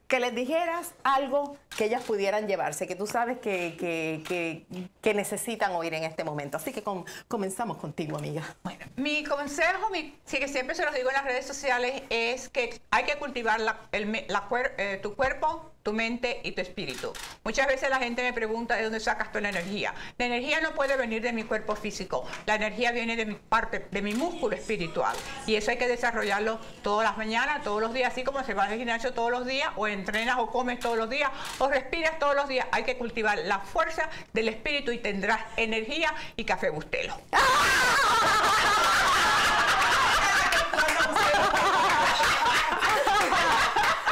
que les dijeras algo que ellas pudieran llevarse, que tú sabes que, que- que- que necesitan oír en este momento. Así que com- comenzamos contigo, amiga. Bueno, mi consejo, mi, sí que siempre se los digo en las redes sociales, es que hay que cultivar la- el la eh, tu cuerpo, tu mente y tu espíritu. Muchas veces la gente me pregunta de dónde sacas toda la energía. La energía no puede venir de mi cuerpo físico, la energía viene de mi parte, de mi músculo espiritual. Y eso hay que desarrollarlo todas las mañanas, todos los días, así como se va al gimnasio todos los días, o entrenas o comes todos los días, o respiras todos los días. Hay que cultivar la fuerza del espíritu y tendrás energía y café bustelo. <laughs>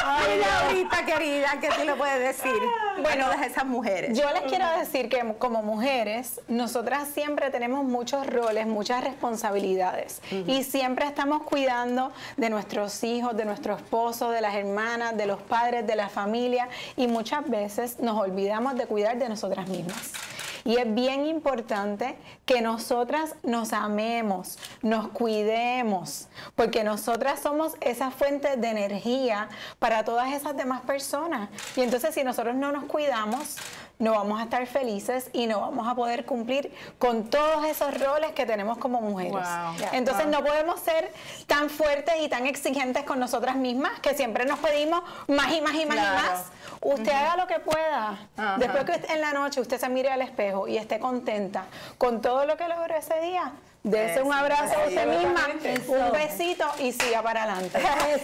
Ay, Laurita querida, ¿qué tú le puedes decir? Bueno, de esas mujeres. Yo les quiero decir que como mujeres, nosotras siempre tenemos muchos roles, muchas responsabilidades y siempre estamos cuidando de nuestros hijos, de nuestro esposo, de las hermanas, de los padres, de la familia y muchas veces nos olvidamos de cuidar de nosotras mismas. Y es bien importante que nosotras nos amemos, nos cuidemos, porque nosotras somos esa fuente de energía para todas esas demás personas. Y entonces si nosotros no nos cuidamos, no vamos a estar felices y no vamos a poder cumplir con todos esos roles que tenemos como mujeres. Wow. Entonces no podemos ser tan fuertes y tan exigentes con nosotras mismas que siempre nos pedimos más y más y más Claro. y más. Usted haga lo que pueda. Después que en la noche usted se mire al espejo y esté contenta con todo lo que logró ese día, dese un abrazo a usted misma, un besito y siga para adelante.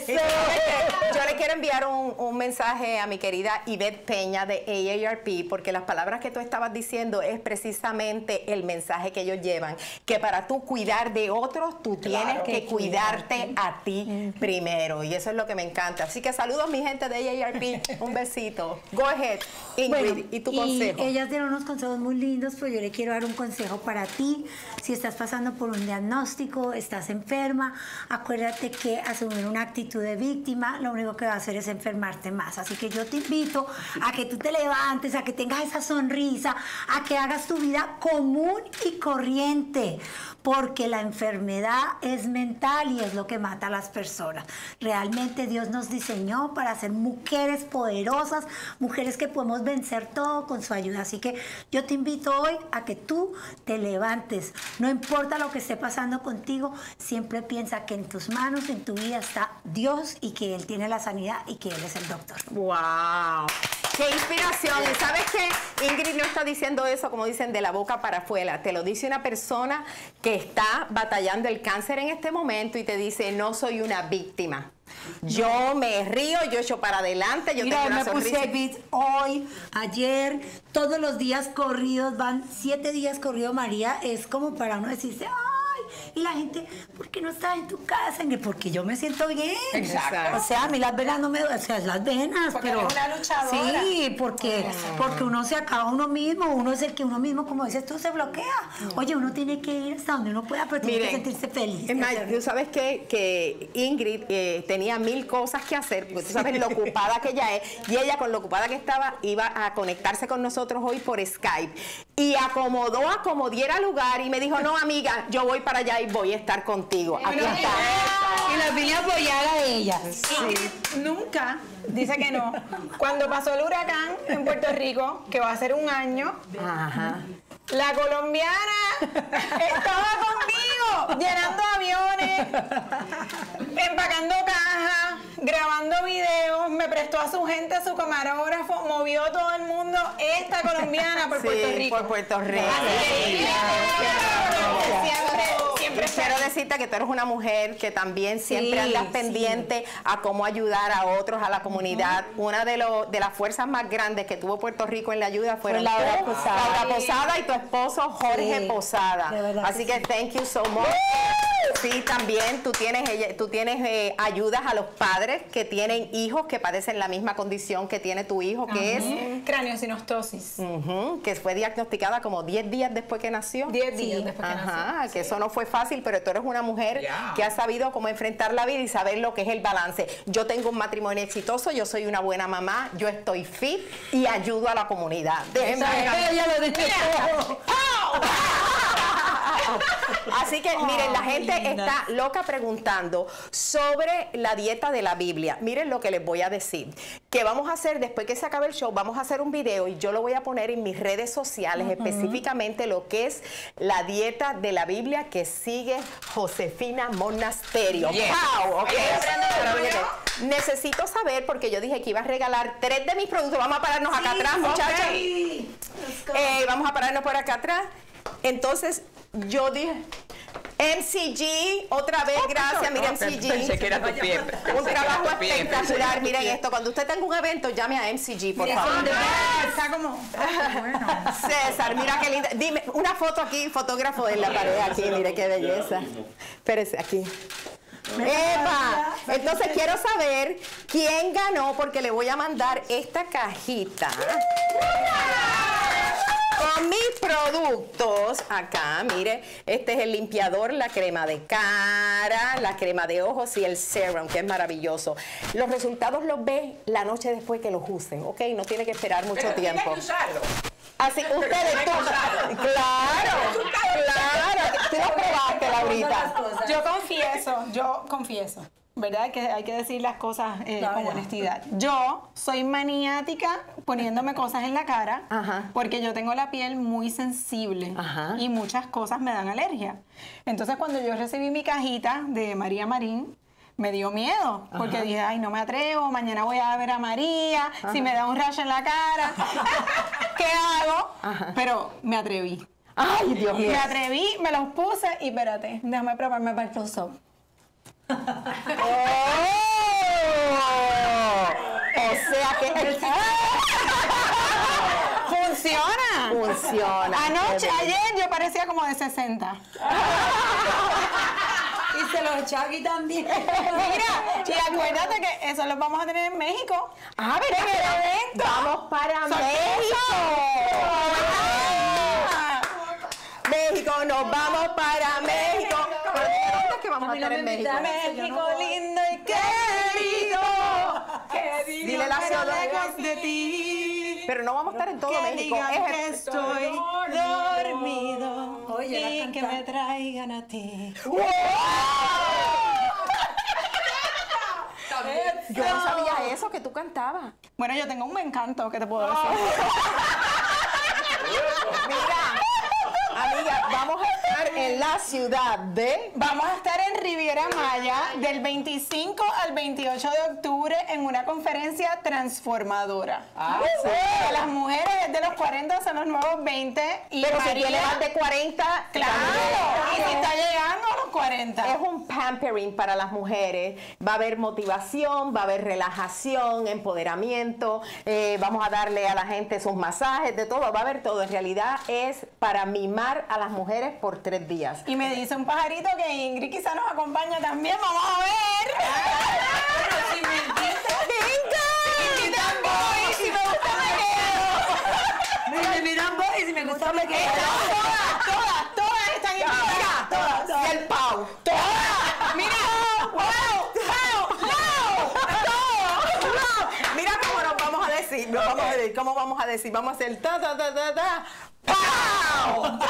Y Yo le quiero enviar un, un mensaje a mi querida Ivette Peña de AARP, porque las palabras que tú estabas diciendo es precisamente el mensaje que ellos llevan, que para tú cuidar de otros, tú tienes que cuidarte a ti primero. Y eso es lo que me encanta. Así que saludos mi gente de AARP, <laughs> un besito. Go ahead, Ingrid, Bueno, y tu consejo. ellas dieron unos consejos muy lindos, pero yo le quiero dar un consejo para ti. Si estás pasando por un diagnóstico, estás enferma, acuérdate que asumir una actitud de víctima lo único que va a hacer es enfermarte más. Así que yo te invito a que tú te levantes, a que tengas esa sonrisa, a que hagas tu vida común y corriente, porque la enfermedad es mental y es lo que mata a las personas. Realmente Dios nos diseñó para ser mujeres poderosas, mujeres que podemos vencer todo con su ayuda. Así que yo te invito hoy a que tú te levantes. No importa lo que esté pasando contigo, siempre piensa que en tus manos, en tu vida está Dios y que Él tiene la sanidad y que Él es el doctor. ¡Wow! ¡Qué inspiración! ¿Y sabes qué? Ingrid no está diciendo eso, como dicen, de la boca para afuera. Te lo dice una persona que está batallando el cáncer en este momento y te dice, no soy una víctima. Yo me río, yo echo para adelante, yo Mira, tengo una me puse sonrisa. beats hoy, ayer, todos los días corridos, van siete días corridos, María, es como para uno decirse, y la gente, ¿por qué no estás en tu casa? Porque yo me siento bien. Exacto. O sea, a mí las venas no me, o sea, las venas, Porque pero una luchadora. sí, porque, porque uno se acaba uno mismo, uno es el que uno mismo, como dices tú, se bloquea. Oye, uno tiene que ir hasta donde uno pueda, pero tiene que sentirse feliz. Es más, tú sabes que, que Ingrid eh, tenía mil cosas que hacer, porque tú sabes lo ocupada que ella es, y ella con lo ocupada que estaba iba a conectarse con nosotros hoy por Skype. Y acomodó a como diera lugar y me dijo, no amiga, yo voy para allá y voy a estar contigo. Aquí está. Y las vine a apoyar a ellas. Ingrid nunca dice que no. <laughs> Cuando pasó el huracán en Puerto Rico, que va a ser un año, Ajá. la colombiana estaba conmigo, llenando aviones, empacando cajas, grabando videos, me prestó a su gente, a su camarógrafo, movió a todo el mundo, esta colombiana por <laughs> Sí, Puerto Rico. por Puerto Rico. Así que, siempre, siempre Quiero decirte que tú eres una mujer que también siempre Sí, andas sí. pendiente a cómo ayudar a otros, a la comunidad. Una de, las fuerzas más grandes que tuvo Puerto Rico en la ayuda fueron Fue Laura Posada. Laura Posada y tu esposo Jorge Sí, Posada. Así que thank you so much. Sí, también tú tienes, ella- tú tienes eh, ayudas a los padres que tienen hijos que padecen la misma condición que tiene tu hijo, que es Craniosinostosis. Ujú, que fue diagnosticada como 10 días después que nació. 10 días después que Ajá, nació. que eso no fue fácil, pero tú eres una mujer que ha sabido cómo enfrentar la vida y saber lo que es el balance. Yo tengo un matrimonio exitoso, yo soy una buena mamá, yo estoy fit y ayudo a la comunidad. Déjenme Ella lo dice todo. Así que miren, la gente está loca preguntando sobre la dieta de la Biblia. Miren lo que les voy a decir. Que vamos a hacer, después que se acabe el show, vamos a hacer un video y yo lo voy a poner en mis redes sociales, específicamente lo que es la dieta de la Biblia que sigue Josefina Monasterio. ¡Wow! Ok. Pero miren, Necesito saber, porque yo dije que iba a regalar tres de mis productos. Vamos a pararnos acá atrás, muchachos. Eh, vamos a pararnos por acá atrás. Entonces, yo dije, MCG, otra vez, gracias, mira MCG. Pensé que era tu pie. <laughs> Un trabajo espectacular. Miren esto, cuando usted tenga un evento, llame a MCG, por favor. Está como... <laughs> César, mira qué linda. Dime, una foto aquí, fotógrafo en la pared aquí, mire qué belleza. Espérese aquí. ¡Epa! Entonces quiero saber quién ganó porque le voy a mandar esta cajita con mis productos. Acá, mire, este es el limpiador, la crema de cara, la crema de ojos y el serum, que es maravilloso. Los resultados los ve la noche después que los usen, ¿ok? No tiene que esperar mucho Pero tiempo. que usarlo. Así, ustedes, tú, claro, claro, tú lo probaste, Laurita. Yo confieso, yo confieso. ¿Verdad? Que hay que decir las cosas eh, La con verdad. honestidad. Yo soy maniática poniéndome cosas en la cara Ajá. porque yo tengo la piel muy sensible Ajá. y muchas cosas me dan alergia. Entonces, cuando yo recibí mi cajita de María Marín, me dio miedo, porque dije, ay, no me atrevo, mañana voy a ver a María, si me da un rayo en la cara, <laughs> ¿qué hago? Pero me atreví. Ay, Dios mío. Me atreví, me los puse y espérate, déjame probarme para el close-up. O sea que <laughs> ¡Funciona! funciona. Anoche, ayer, yo parecía como de 60. <laughs> Y se los echó aquí también. Mira, y acuérdate que eso lo vamos a tener en México. Ah, ¿verdad que Vamos para México. México, nos vamos para México. ¿Cuándo es que vamos a A mí no estar en México? México lindo y querido. Que Dile la digan ciudad. lejos de ti. Pero no vamos a estar en todo que México. digan Es- que estoy dormido Oye, y que me traigan a ti. Yo no sabía eso que tú cantabas. Bueno, yo tengo un encanto, ¿qué te puedo decir? <laughs> Mira, amiga, vamos a estar en la ciudad de. Vamos a estar en Riviera Maya del 25 al 28 de octubre en una conferencia transformadora. Que Las mujeres de los 40 son los nuevos 20 y Pero si tiene más de 40, Claro, y si está llegando a los 40. Es un pampering para las mujeres. Va a haber motivación, va a haber relajación, empoderamiento. eh, vamos a darle a la gente sus masajes, de todo. Va a haber todo. En realidad es para mimar a las mujeres por tres días. Y me dice un pajarito que Ingrid quizá nos acompaña también. Vamos a ver. si me invitan, Invitan boy, si me gusta me quedo. me invitan voy si me gusta me quedo. Todas, todas, todas están invitadas. Todas, todas. Y el pau. Todas. Mira, wow. Mira cómo nos vamos a decir. Nos vamos a decir. ¿Cómo vamos a decir? Vamos a hacer ta ta ta ta ta. ¡Pau! <laughs>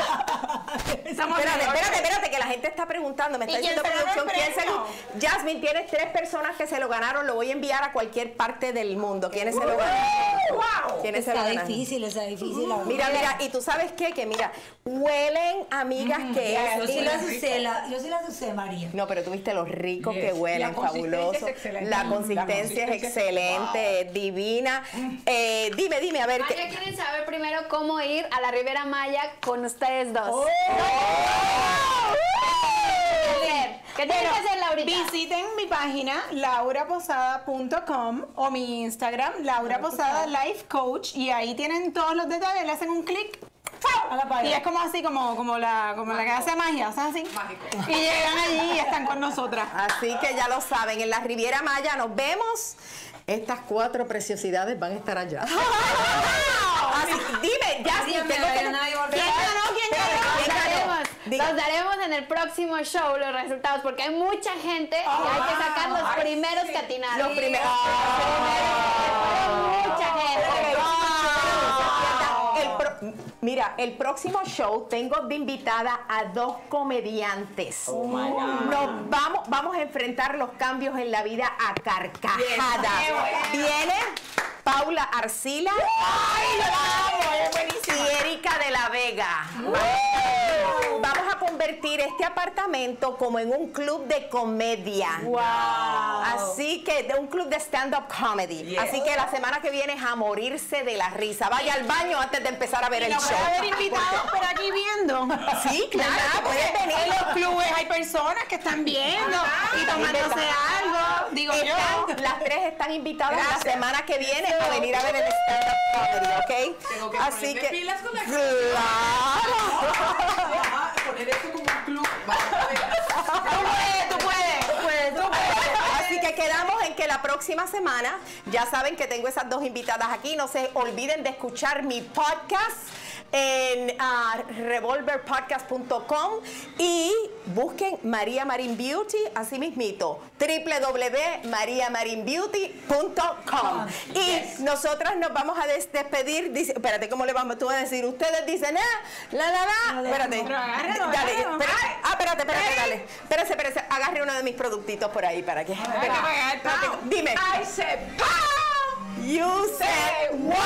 Espérate, espérate, espérate, que la gente está preguntando, me está ¿Y quién diciendo producción quién se premio? Jasmine, tienes tres personas que se lo ganaron, lo voy a enviar a cualquier parte del mundo. ¿Quiénes se lo ganaron? ¿Quiénes se lo Está ganaron? difícil, está difícil. la Mira, mira, y tú sabes qué, que mira, huelen, amigas, que Yo es... sí las usé, la- yo sí las usé, María. No, pero tú viste lo rico que huelen, La consistencia fabuloso. es excelente. La consistencia es consistencia es- excelente, divina. Eh, dime, dime, a ver. María. ¿quieren saber primero cómo ir a la Ribera Maya con ustedes dos? Oh. ¿Qué tienen que hacer, Laurita? Visiten mi página lauraposada.com o mi Instagram Laura Posada Life Coach y ahí tienen todos los detalles, le hacen un clic y es como así como, como la como la que hace magia, o sea, así. Y llegan allí y están con nosotras. Así que ya lo saben, en la Riviera Maya nos vemos. Estas cuatro preciosidades van a estar allá. <laughs> Así, dime, ya me tengo que... ¿Quién ganó? ¿Quién ganó? Los daremos en el próximo show los resultados porque hay mucha gente y hay que sacar los primeros que atinaron. Los primeros. Mucha gente. El pro- Mira, el próximo show tengo de invitada a dos comediantes. Nos vamos, vamos a enfrentar los cambios en la vida a carcajadas. Viene Paula Arcila y Erika de la Vega. A convertir este apartamento como en un club de comedia. Así que de un club de stand-up comedy. Así que la semana que viene es a morirse de la risa. Vaya al baño antes de empezar a ver el No show. haber invitados por aquí viendo. Sí, claro, ¿Verdad? puedes venir. En los clubes hay personas que están viendo y tomándose algo. Digo yo. Las tres están invitadas la semana que viene a venir a ver el stand-up comedy, ¿ok? Tengo que Así que. pilas con la- ¡Claro! <laughs> Poner esto como un club. Vamos a ver. Tú puedes, tú puedes, tú puedes, tú puedes. Así que quedamos en que la próxima semana, ya saben que tengo esas dos invitadas aquí, no se olviden de escuchar mi podcast en ah, revolverpodcast.com y busquen María Marín Beauty, así mismito, www.mariamarinbeauty.com y nosotras nos vamos a des- despedir, dice, espérate, ¿cómo le vamos tú a decir? Ustedes dicen, ah, la, la, la, espérate, dale, espérate, ah, espérate, espérate, dale, espérate, espérate, agarre uno de mis productitos por ahí para que. Pow. Dime. I said pow. You said wow.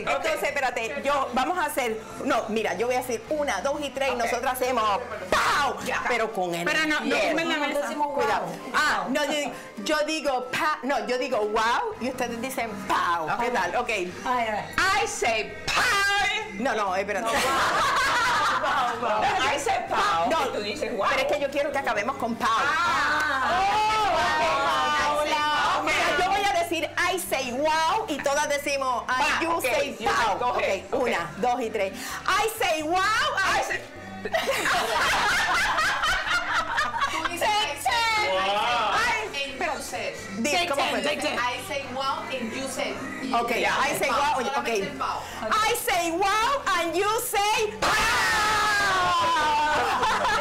Ok. se nos mete. Ah, sí. Entonces, espérate, yo vamos a hacer, no, mira, yo voy a decir una, dos y tres y nosotros hacemos ¡pau! Pero con el Pero no, no yes. tumben la mesa. Cuidado. Ah, no, yo, digo- yo digo pa, no, yo digo wow y ustedes dicen pau. ¿Qué tal? Ok. Ay, ay. I say pow. No, no, espérate. <laughs> I say pow. No, Y tú dices wow. Pero es que yo quiero que acabemos con pau. ok. Mira, yo voy a decir I say wow y todas decimos I you ok, say you say, pow. go Ok, ahead, ok. una, dos y tres. I say wow. I, I say Tú dices, I say, Ay, and you said. di, ¿cómo fue? I say wow and you said. Ok, I say wow. Solamente Ok. el pow. I say wow and you say pow. <laughs>